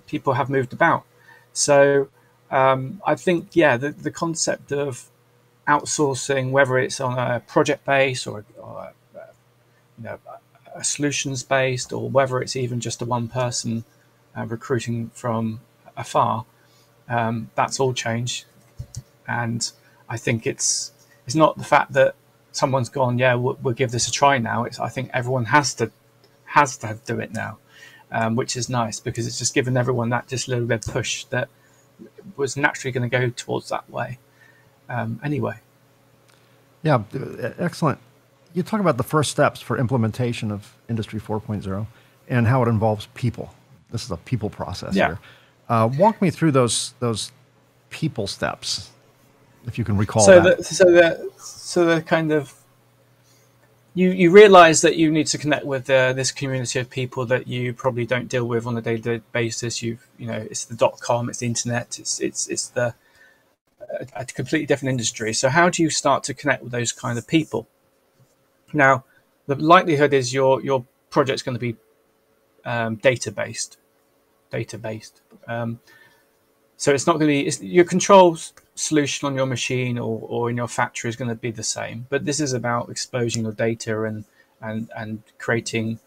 people have moved about. So um, I think, yeah, the, the concept of outsourcing, whether it's on a project base or, or a, you know, a solutions based, or whether it's even just a one person uh, recruiting from afar, um, that's all changed, and I think it's it's not the fact that someone's gone, yeah, we'll, we'll give this a try now. It's I think everyone has to has to do it now, um, which is nice because it's just given everyone that just little bit push that was naturally going to go towards that way. Um, anyway. Yeah, excellent. You talk about the first steps for implementation of Industry 4.0 and how it involves people. This is a people process yeah. here. Uh, walk me through those those people steps, if you can recall. So that. the so the so the kind of you you realize that you need to connect with uh, this community of people that you probably don't deal with on a day to day basis. You've you know it's the dot com, it's the internet, it's it's it's the a, a completely different industry. So how do you start to connect with those kind of people? Now, the likelihood is your your project's going to be um, data based data based. Um, so it's not going to be your control solution on your machine or, or in your factory is going to be the same. But this is about exposing your data and and and creating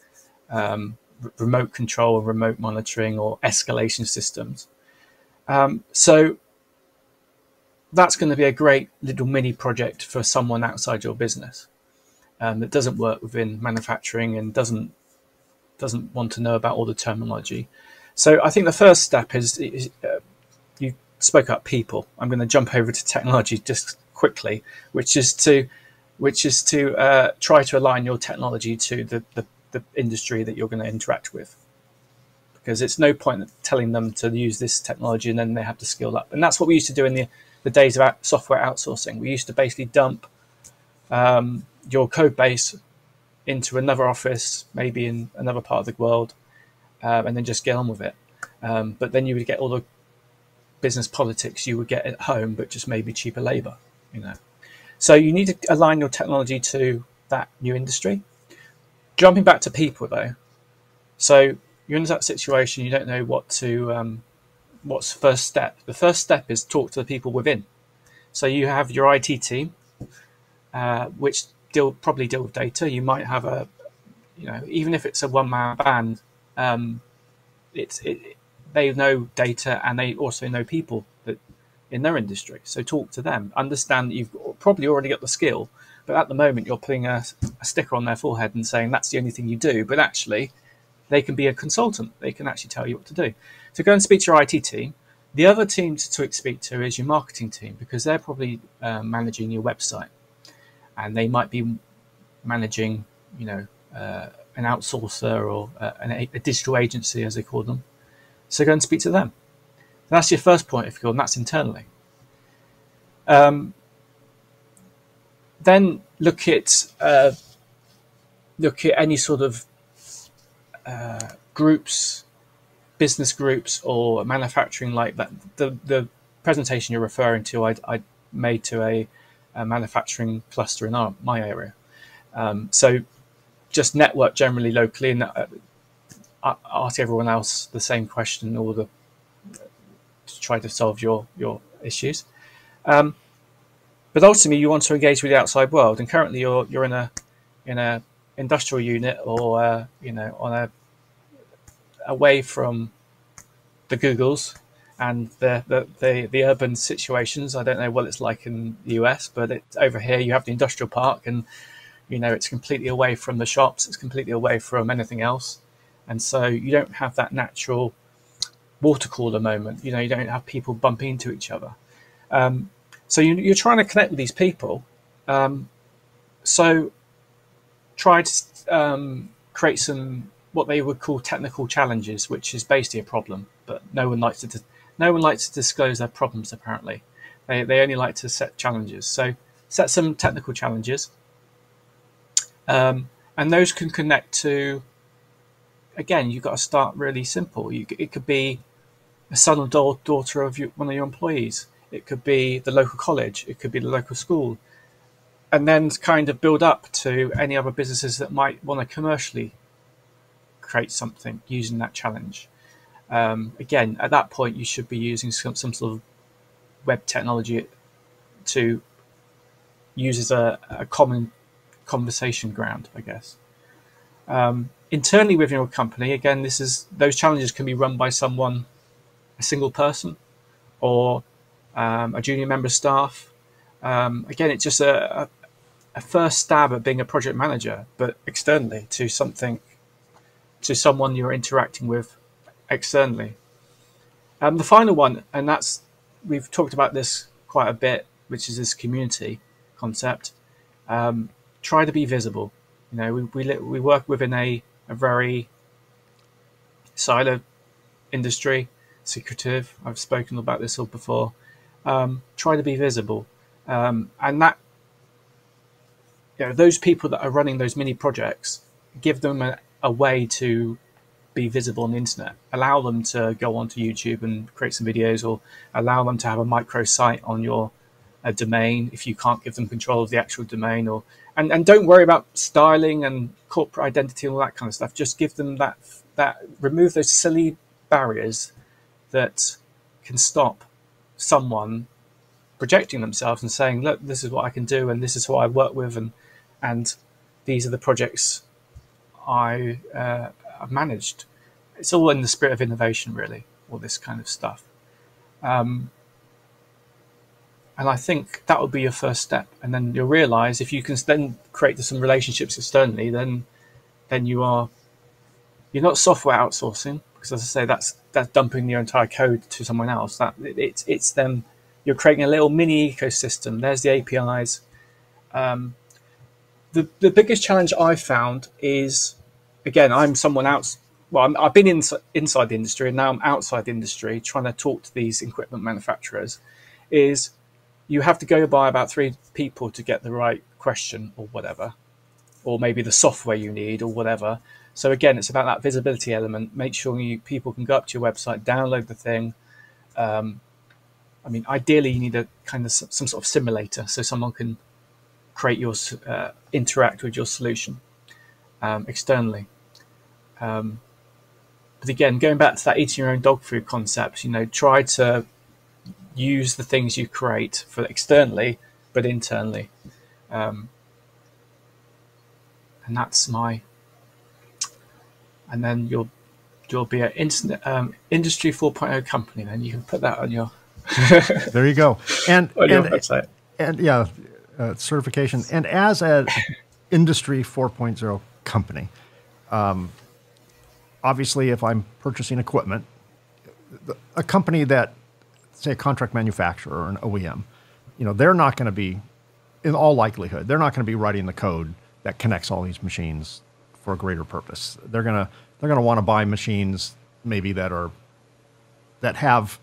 um, remote control or remote monitoring or escalation systems. Um, so that's going to be a great little mini project for someone outside your business um, that doesn't work within manufacturing and doesn't doesn't want to know about all the terminology. So I think the first step is, is uh, you spoke about people. I'm going to jump over to technology just quickly, which is to which is to uh, try to align your technology to the, the, the industry that you're going to interact with. Because it's no point telling them to use this technology and then they have to skill up. And that's what we used to do in the, the days of software outsourcing. We used to basically dump um, your code base into another office, maybe in another part of the world, um, and then just get on with it. Um, but then you would get all the business politics you would get at home, but just maybe cheaper labor. You know, so you need to align your technology to that new industry. Jumping back to people though, so you're in that situation, you don't know what to, um, what's the first step. The first step is talk to the people within. So you have your IT team, uh, which deal probably deal with data. You might have a, you know, even if it's a one man band, um, it's it, they know data and they also know people that in their industry. So talk to them. Understand that you've probably already got the skill, but at the moment you're putting a, a sticker on their forehead and saying that's the only thing you do. But actually, they can be a consultant. They can actually tell you what to do. So go and speak to your IT team. The other team to speak to is your marketing team because they're probably uh, managing your website and they might be managing, you know, uh, an outsourcer or uh, an, a digital agency, as they call them. So go and speak to them. That's your first point of view, and that's internally. Um, then look at uh, look at any sort of uh, groups, business groups, or manufacturing like that. The the presentation you're referring to, I, I made to a a manufacturing cluster in our, my area. Um, so just network generally locally and uh, ask everyone else the same question in order to try to solve your your issues. Um, but ultimately, you want to engage with the outside world, and currently you're you're in a in a industrial unit or uh, you know on a away from the Googles and the, the, the, the, urban situations. I don't know what it's like in the US, but it, over here you have the industrial park and, you know, it's completely away from the shops. It's completely away from anything else. And so you don't have that natural water cooler moment. You know, you don't have people bumping into each other. Um, so you, are trying to connect with these people. Um, so try to um, create some what they would call technical challenges, which is basically a problem, but no one likes to no one likes to disclose their problems, apparently. They, they only like to set challenges. So set some technical challenges. Um, and those can connect to, again, you've got to start really simple. You, it could be a son or daughter of one of your employees. It could be the local college. It could be the local school. And then kind of build up to any other businesses that might want to commercially create something using that challenge. Um, again, at that point, you should be using some, some sort of web technology to use as a, a common conversation ground, I guess. Um, internally within your company, again, this is those challenges can be run by someone, a single person, or um, a junior member of staff. Um, again, it's just a, a, a, first stab at being a project manager, but externally to something, to someone you're interacting with externally. Um, the final one, and that's we've talked about this quite a bit, which is this community concept. Um, try to be visible. You know, we we, we work within a, a very siloed industry, secretive. I've spoken about this all before. Um, try to be visible, um, and that you know those people that are running those mini projects, give them a, a way to be visible on the internet. Allow them to go onto YouTube and create some videos, or allow them to have a micro site on your uh, domain if you can't give them control of the actual domain. Or and, and don't worry about styling and corporate identity and all that kind of stuff. Just give them that that remove those silly barriers that can stop someone projecting themselves and saying, "Look, this is what I can do, and this is who I work with, and and these are the projects I uh, managed. It's all in the spirit of innovation, really, all this kind of stuff. Um, and I think that would be your first step. And then you'll realize if you can then create some relationships externally, then then you are you're not software outsourcing because, as I say, that's that's dumping your entire code to someone else. That it, it's it's them. You're creating a little mini ecosystem. There's the APIs. Um, the the biggest challenge I've found is again, I'm someone else. Well, i have been in, inside the industry and now I'm outside the industry trying to talk to these equipment manufacturers. Is you have to go by about three people to get the right question or whatever. or maybe the software you need, or whatever. So again, it's about that visibility element. Make sure you people can go up to your website, download the thing. Um, I mean, ideally, you need a kind of some sort of simulator so someone can create your uh, interact with your solution um, externally. Um, but again, going back to that eating your own dog food concept, you know, try to use the things you create for externally, but internally. Um, and that's my. And then you'll you'll be an internet um, industry 4.0 company. Then you can put that on your. there you go, and and, website. and yeah, uh, certification. And as an industry 4.0 company, um, obviously, if I'm purchasing equipment, a company that, say, a contract manufacturer or an OEM, you know, they're not going to be, in all likelihood, they're not going to be writing the code that connects all these machines for a greater purpose. They're gonna they're gonna want to buy machines maybe that are that have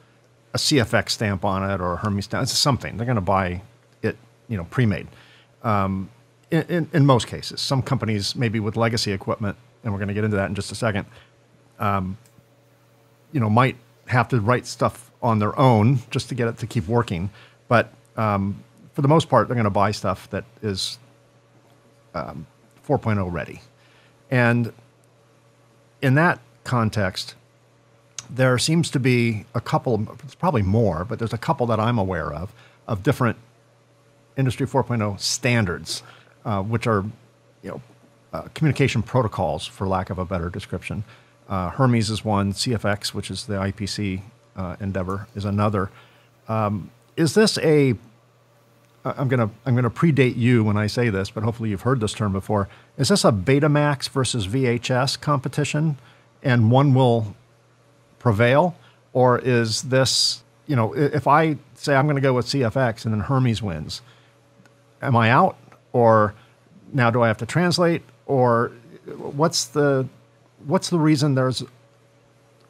a CFX stamp on it or a Hermes stamp. It's something they're going to buy it, you know, pre-made. Um, in, in, in, most cases, some companies maybe with legacy equipment, and we're going to get into that in just a second. Um, you know, might have to write stuff on their own just to get it to keep working, but um, for the most part, they're going to buy stuff that is um, 4.0 ready. And in that context, there seems to be a couple, it's probably more, but there's a couple that I'm aware of, of different Industry 4.0 standards, uh, which are, you know, uh, communication protocols, for lack of a better description. Uh, Hermes is one, CFX, which is the IPC uh, endeavor, is another. Um, is this a I'm gonna I'm gonna predate you when I say this, but hopefully you've heard this term before. Is this a Betamax versus VHS competition, and one will prevail, or is this you know if I say I'm going to go with CFX and then Hermes wins, am I out, or now do I have to translate, or what's the what's the reason there's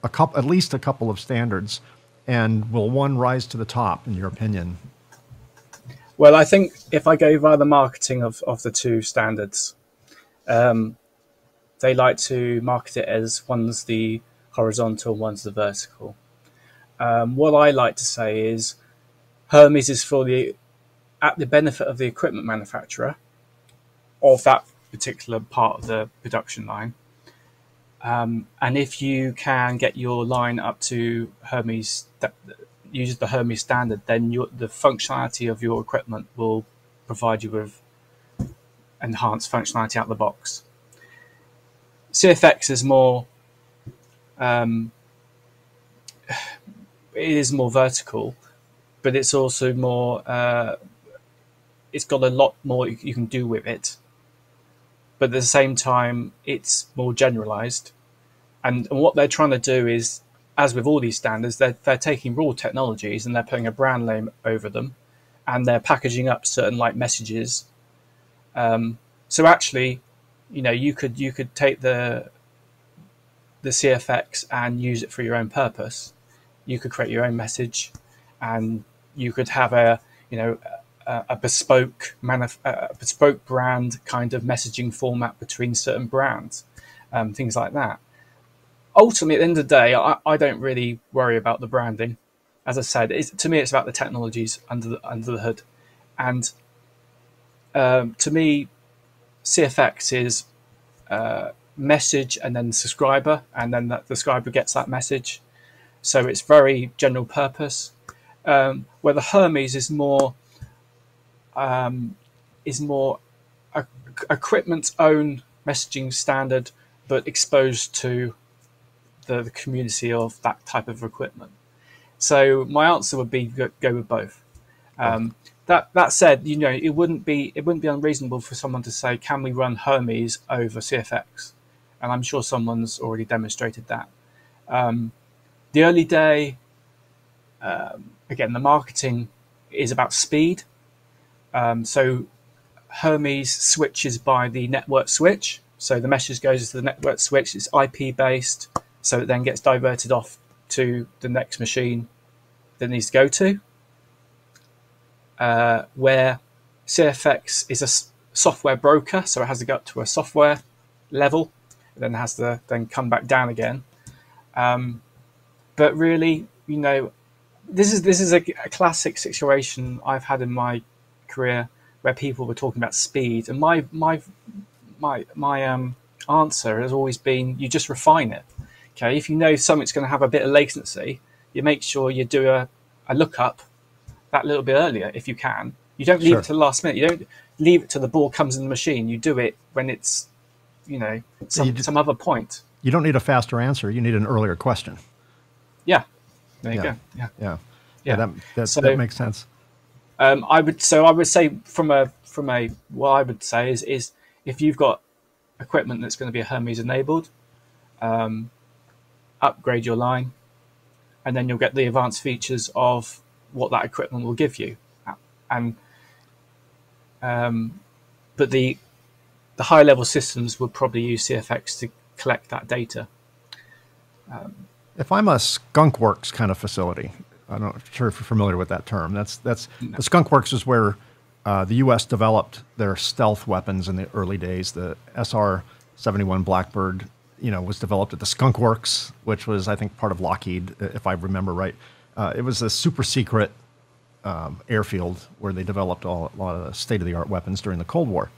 a couple at least a couple of standards, and will one rise to the top in your opinion? Well, I think if I go via the marketing of, of the two standards, um, they like to market it as one's the horizontal, one's the vertical. Um, what I like to say is Hermes is for the at the benefit of the equipment manufacturer of that particular part of the production line. Um, and if you can get your line up to Hermes that uses the Hermes standard, then your, the functionality of your equipment will provide you with enhanced functionality out of the box. CFX is more, um, it is more vertical, but it's also more, uh, it's got a lot more you can do with it. But at the same time, it's more generalized. And, and what they're trying to do is as with all these standards, they're, they're taking raw technologies and they're putting a brand name over them and they're packaging up certain like messages. Um, so actually, you know, you could you could take the the CFX and use it for your own purpose. You could create your own message, and you could have a you know a, bespoke manif- a bespoke brand kind of messaging format between certain brands, um, things like that ultimately, at the end of the day, I, I don't really worry about the branding. As I said, to me, it's about the technologies under the under the hood, and um, to me, CFX is uh, message and then subscriber, and then the subscriber gets that message. So it's very general purpose. Um, where the Hermes is more um, is more a, equipment's own messaging standard, but exposed to the, the community of that type of equipment. So my answer would be go, go with both. Um, that that said, you know, it wouldn't be it wouldn't be unreasonable for someone to say, can we run Hermes over CFX? And I'm sure someone's already demonstrated that. Um, the early day, um, again, the marketing is about speed. Um, so Hermes switches by the network switch. So the message goes to the network switch. It's IP based. So it then gets diverted off to the next machine that needs to go to. Uh, where CFX is a software broker, so it has to go up to a software level, and then has to then come back down again. Um, but really, you know, this is this is a, a, classic situation I've had in my career where people were talking about speed, and my my my my um, answer has always been you just refine it. Okay, if you know something's going to have a bit of latency, you make sure you do a, a lookup that little bit earlier if you can. You don't leave sure. it to the last minute. You don't leave it till the ball comes in the machine. You do it when it's, you know, some, you some other point. You don't need a faster answer. You need an earlier question. Yeah. There you yeah. go. Yeah. Yeah. Yeah. that, that, so, that makes sense. Um, I would so I would say from a from a what I would say is is if you've got equipment that's going to be Hermes enabled, um, upgrade your line, and then you'll get the advanced features of what that equipment will give you. And um, but the the high level systems would probably use CFX to collect that data. Um, if I'm a skunkworks kind of facility, I'm not sure if you're familiar with that term. That's that's no. the skunkworks is where uh, the U.S. developed their stealth weapons in the early days. The SR-71 Blackbird, you know, was developed at the skunkworks, which was I think part of Lockheed, if I remember right. Uh, it was a super secret um, airfield where they developed all, a lot of state of the art weapons during the Cold War.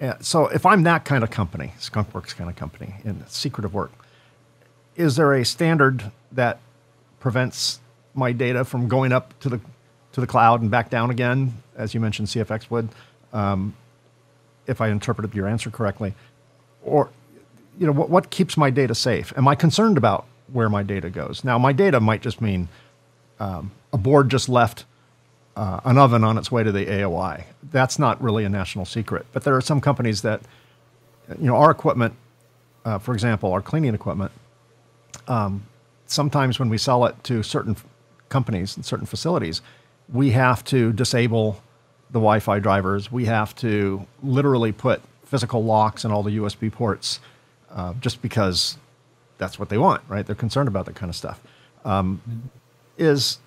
And so if I'm that kind of company, Skunkworks kind of company, in secretive work, is there a standard that prevents my data from going up to the to the cloud and back down again, as you mentioned, CFX would, um, if I interpreted your answer correctly, or you know what, what keeps my data safe? Am I concerned about where my data goes? Now, my data might just mean um, a board just left uh, an oven on its way to the AOI. That's not really a national secret. But there are some companies that, you know, our equipment, uh, for example, our cleaning equipment, um, sometimes when we sell it to certain companies and certain facilities, we have to disable the Wi Fi drivers. We have to literally put physical locks in all the USB ports uh, just because that's what they want, right? They're concerned about that kind of stuff. Um, is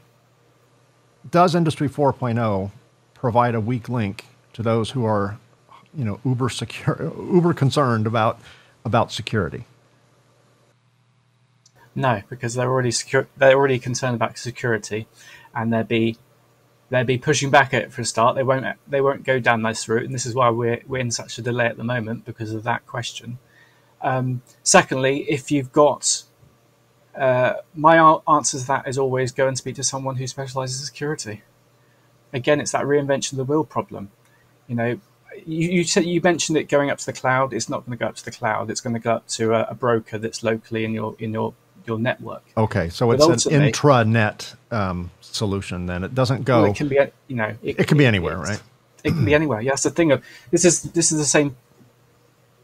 does Industry 4.0 provide a weak link to those who are, you know, uber secure, uber concerned about about security? No, because they're already secure. They're already concerned about security, and they'll be they'll be pushing back at it for a start. They won't they won't go down this route, and this is why we're we're in such a delay at the moment because of that question. Um, secondly, if you've got uh, my answer to that is always go and speak to someone who specializes in security. Again, it's that reinvention of the wheel problem. You know, you you, you mentioned it going up to the cloud. It's not going to go up to the cloud. It's going to go up to a, a broker that's locally in your in your your network. Okay, so it's an intranet um, solution. Then it doesn't go. Well, it can be, you know, it, it can be anywhere, right? It can be anywhere. Yeah, that's the thing. Of this is this is the same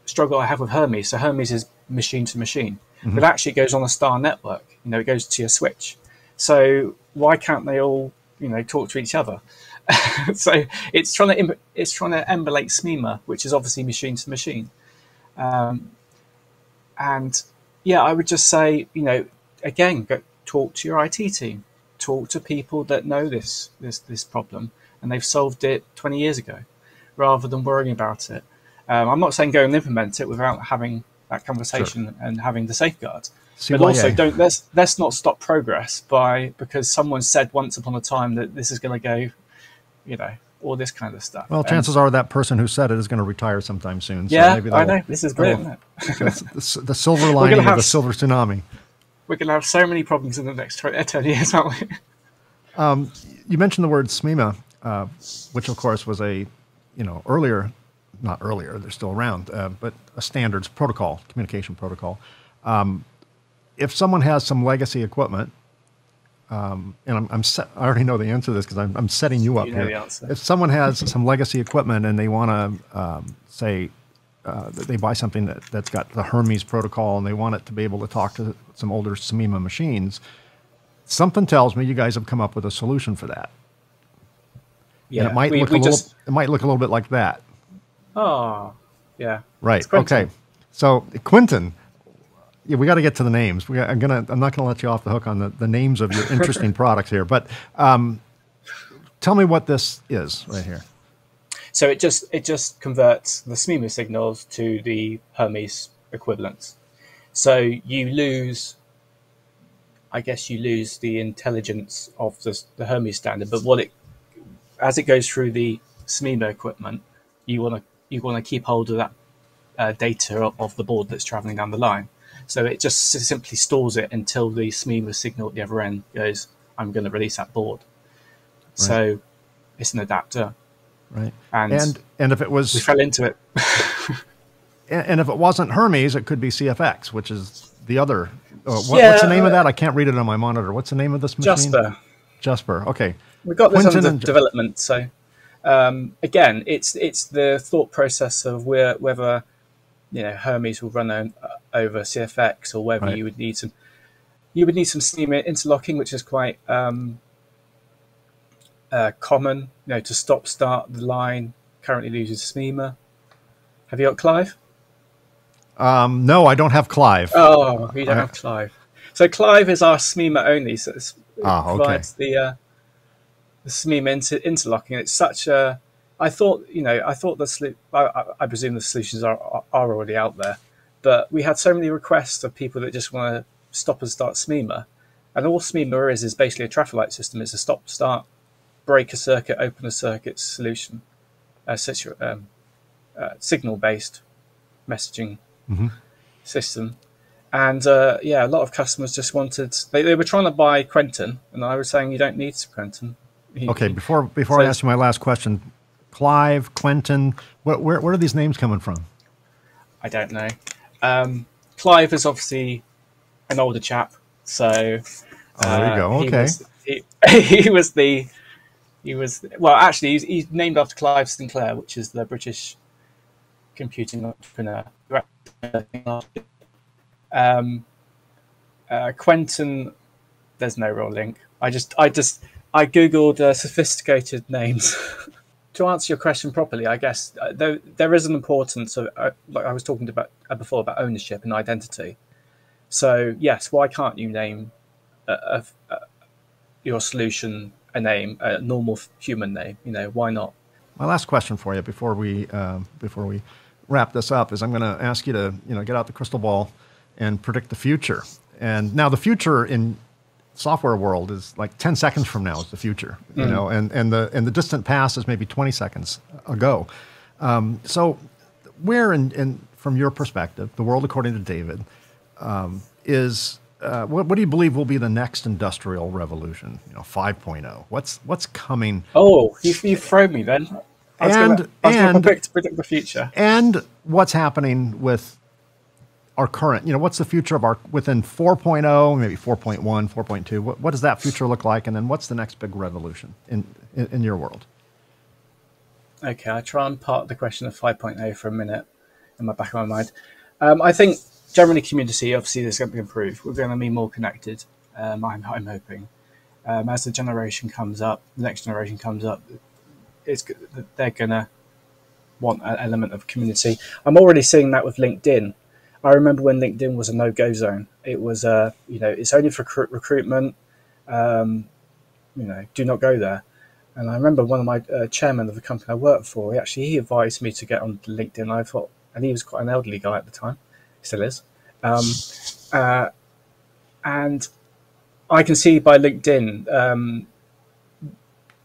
struggle I have with Hermes. So Hermes is machine to machine mm-hmm. but actually it goes on a star network. You know, it goes to your switch. So why can't they all, you know, talk to each other? so it's trying to it's trying to emulate SMEMA, which is obviously machine to machine. Um, and yeah, I would just say, you know, again, go, talk to your IT team, talk to people that know this this this problem, and they've solved it 20 years ago, rather than worrying about it. Um, I'm not saying go and implement it without having that conversation sure. and having the safeguards. but also, don't let's let's not stop progress by because someone said once upon a time that this is going to go, you know, all this kind of stuff. Well, chances and, are that person who said it is going to retire sometime soon. So yeah, I know. This is great, isn't it? the, the, silver lining of the silver tsunami. We're going to have so many problems in the next 10 years, aren't we? Um, you mentioned the word SMEMA, uh, which of course was a, you know, earlier not earlier, they're still around, uh, but a standards protocol, communication protocol. Um, if someone has some legacy equipment, um, and I'm, I'm set, I already know the answer to this because I'm, I'm, setting you up you here. If someone has some legacy equipment and they want to um, say uh, they buy something that, that's got the Hermes protocol and they want it to be able to talk to some older SMEMA machines, something tells me you guys have come up with a solution for that. Yeah, and it might we, look we a little. It might look a little bit like that. Oh, yeah. Right. Okay. So Quentin, yeah, we got to get to the names. We, I'm gonna. I'm not gonna let you off the hook on the, the names of your interesting products here, but um, tell me what this is right here. So it just it just converts the SMEMA signals to the Hermes equivalents. So you lose, I guess you lose the intelligence of the, the Hermes standard, but what it as it goes through the SMEMA equipment, you want to you want to keep hold of that uh, data of the board that's traveling down the line. So it just simply stores it until the SMEMA signal at the other end goes, I'm going to release that board. Right. So it's an adapter. Right. And, and, and if it was. We fell into it. and, if it wasn't Hermes, it could be CFX, which is the other. Uh, what, yeah, what's the name uh, of that? I can't read it on my monitor. What's the name of this machine? Jasper. Jasper. Okay. We've got this Quentin under development. So um, again, it's it's the thought process of where, whether you know Hermes will run uh, over CFX or whether right. you would need some you would need some steam interlocking, which is quite um, uh, common. You know, to stop start the line currently uses SMEMA. Have you got Clive? Um, no, I don't have Clive. Oh, you don't I... have Clive. So Clive is our SMEMA only. So it ah, okay. provides the uh, the SMEMA inter- interlocking. It's such a I thought, you know, I thought the I, I, presume the solutions are, are already out there, but we had so many requests of people that just want to stop and start SMEMA, and all SMEMA is is basically a traffic light system. It's a stop, start, break a circuit, open a circuit solution, a situ- um, uh, signal based messaging mm-hmm. system. And uh, yeah, a lot of customers just wanted. They, they were trying to buy Quentin, and I was saying you don't need Quentin. okay, before before so I ask you my last question, Clive, Quentin? Where, where, where are these names coming from? I don't know. Um, Clive is obviously an older chap, so oh, there you go. Uh, okay, he was, he, he was the he was well actually he's, he's, named after Clive Sinclair, which is the British computing entrepreneur. Um, uh, Quentin, there's no real link. I just I just I googled uh, sophisticated names. to answer your question properly, I guess uh, there, there is an importance of, uh, like I was talking about uh, before, about ownership and identity. So yes, why can't you name a, a, your solution a name, a normal human name? You know, why not? My last question for you before we um, before we wrap this up is I'm going to ask you to you know get out the crystal ball and predict the future. And now the future in software world is like 10 seconds from now is the future, you mm. know, and, and, the, and the distant past is maybe 20 seconds ago. Um, so, where, in, in, from your perspective, the world according to David, um, is uh, what, what, do you believe will be the next industrial revolution? You know, 5.0. What's what's coming? Oh, you, you thrown me then. I was and gonna, and predict, predict the future. And what's happening with our current, you know, what's the future of our within 4.0, maybe 4.1, 4.2? What, what does that future look like? And then what's the next big revolution in, in, in your world? Okay, I'll try and part the question of 5.0 for a minute in my back of my mind. Um, I think generally community, obviously, is going to improve. We're going to be more connected. Um, I'm, I'm hoping. Um, as the generation comes up, the next generation comes up, it's they're going to want an element of community. I'm already seeing that with LinkedIn. I remember when LinkedIn was a no-go zone. It was, uh, you know, it's only for recru- recruitment. Um, you know, do not go there. And I remember one of my uh, of the company I worked for. He actually he advised me to get on LinkedIn. I thought, and he was quite an elderly guy at the time. Still is. Um, uh, and I can see by LinkedIn um,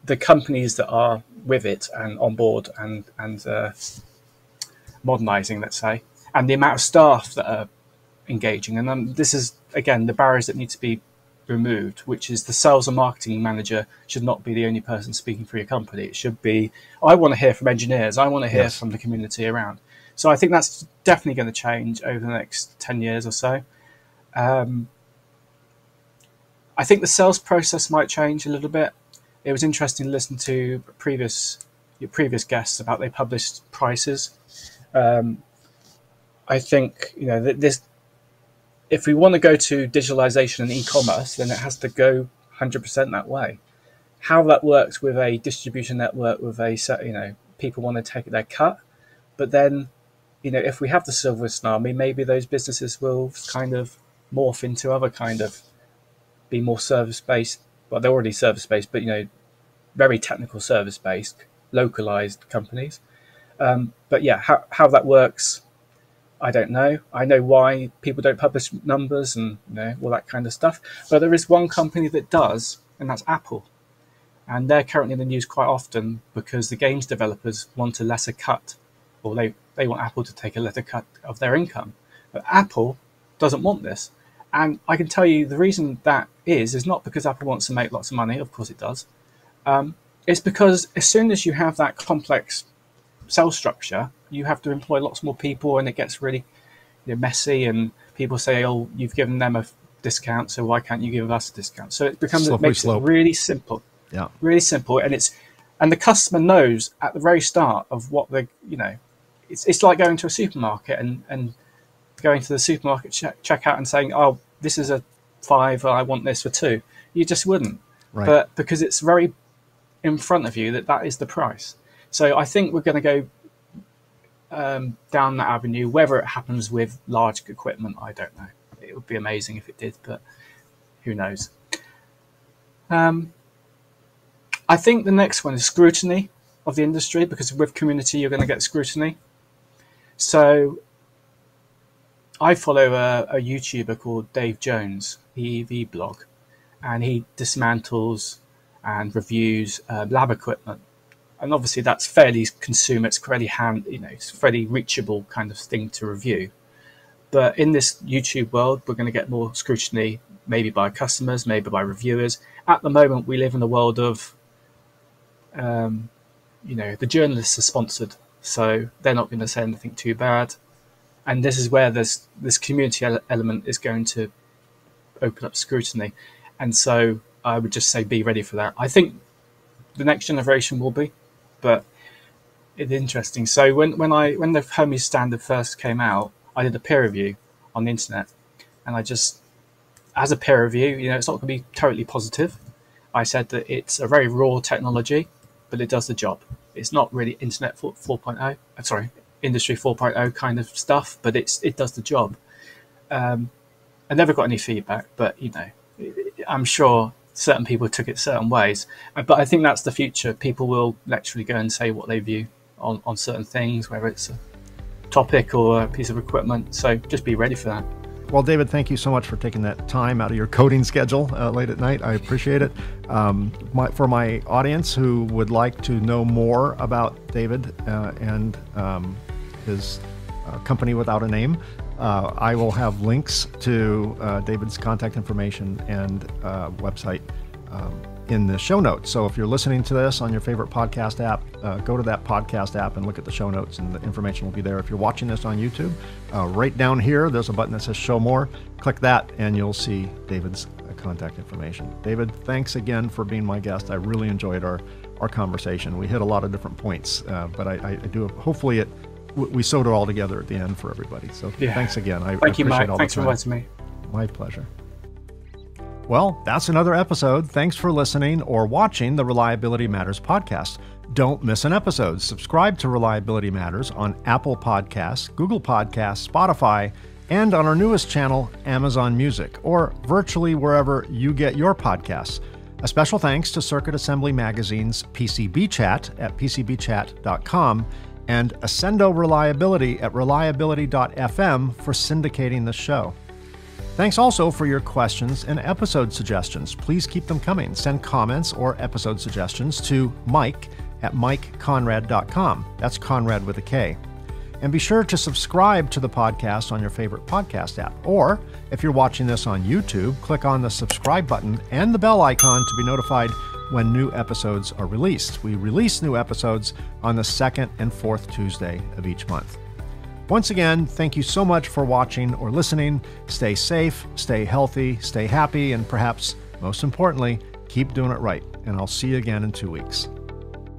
the companies that are with it and on board and and uh, modernizing, let's say, and the amount of staff that are engaging. And um, this is again the barriers that need to be removed, which is the sales and marketing manager should not be the only person speaking for your company. It should be I want to hear from engineers. I want to hear yes. from the community around. So I think that's definitely going to change over the next ten years or so. Um, I think the sales process might change a little bit. It was interesting to listen to previous your previous guests about they published prices. Um, I think you know that this. If we want to go to digitalization and e-commerce, then it has to go 100% that way. How that works with a distribution network, with a set, you know, people want to take their cut, but then, you know, if we have the silver tsunami, maybe those businesses will kind of morph into other kind of be more service based. Well, they're already service based, but you know, very technical service based localized companies. Um, but yeah, how, how that works, I don't know. I know why people don't publish numbers and you know all that kind of stuff. But there is one company that does, and that's Apple. And they're currently in the news quite often because the games developers want a lesser cut, or they, they want Apple to take a lesser cut of their income. But Apple doesn't want this. And I can tell you the reason that is, is not because Apple wants to make lots of money, of course it does. Um, it's because as soon as you have that complex cell structure, you have to employ lots more people and it gets really you know, messy and people say, oh, you've given them a discount, so why can't you give us a discount? So it becomes, it makes slope. it really simple. Yeah. Really simple. And it's, and the customer knows at the very start of what they, you know, it's, it's like going to a supermarket and, and going to the supermarket check, checkout and saying, "Oh, this is a five. I want this for two. You just wouldn't. Right. But because it's very in front of you that that is the price. So I think we're going to go um, down that avenue. Whether it happens with large equipment, I don't know. It would be amazing if it did, but who knows? Um, I think the next one is scrutiny of the industry because with community you're going to get scrutiny. So I follow a, a YouTuber called Dave Jones, the EEVblog, and he dismantles and reviews uh, lab equipment. And obviously, that's fairly consumer. It's fairly hand, you know, it's fairly reachable kind of thing to review. But in this YouTube world, we're going to get more scrutiny, maybe by customers, maybe by reviewers. At the moment, we live in a world of, um, you know, the journalists are sponsored, so they're not going to say anything too bad and this is where this this community element is going to open up scrutiny and so i would just say be ready for that i think the next generation will be but it's interesting. So when, when i when the hermes standard first came out i did a peer review on the internet and i just as a peer review you know it's not going to be totally positive. I said that it's a very raw technology but it does the job. It's not really internet 4.0 uh, sorry Industry 4.0 kind of stuff, but it's it does the job. Um, I never got any feedback, but you know, I'm sure certain people took it certain ways. Uh, but I think that's the future. People will literally go and say what they view on, on certain things, whether it's a topic or a piece of equipment. So just be ready for that. Well, David, thank you so much for taking that time out of your coding schedule uh, late at night. I appreciate it. Um, my, for my audience who would like to know more about David uh, and um, his uh, company without a name, uh, I will have links to uh, David's contact information and uh, website. Um, in the show notes. So if you're listening to this on your favorite podcast app, uh, go to that podcast app and look at the show notes, and the information will be there. If you're watching this on YouTube, uh, right down here, there's a button that says Show More. Click that, and you'll see David's uh, contact information. David, thanks again for being my guest. I really enjoyed our our conversation. We hit a lot of different points, but I, I, do. Hopefully, it we sewed it all together at the end for everybody. So yeah. thanks again. I, Thank I you, Mike. Thanks for inviting me. My pleasure. Well, that's another episode. Thanks for listening or watching the Reliability Matters podcast. Don't miss an episode. Subscribe to Reliability Matters on Apple Podcasts, Google Podcasts, Spotify, and on our newest channel, Amazon Music, or virtually wherever you get your podcasts. A special thanks to Circuit Assembly Magazine's PCB Chat at PCBchat.com and Accendo Reliability at reliability.fm for syndicating the show. Thanks also for your questions and episode suggestions. Please keep them coming. Send comments or episode suggestions to Mike at mikekonrad.com. That's Konrad with a K. And be sure to subscribe to the podcast on your favorite podcast app. Or if you're watching this on YouTube, click on the subscribe button and the bell icon to be notified when new episodes are released. We release new episodes on the second and fourth Tuesday of each month. Once again, thank you so much for watching or listening. Stay safe, stay healthy, stay happy, and perhaps most importantly, keep doing it right. And I'll see you again in two weeks.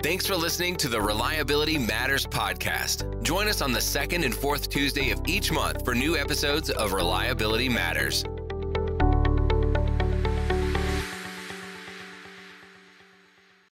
Thanks for listening to the Reliability Matters podcast. Join us on the second and fourth Tuesday of each month for new episodes of Reliability Matters.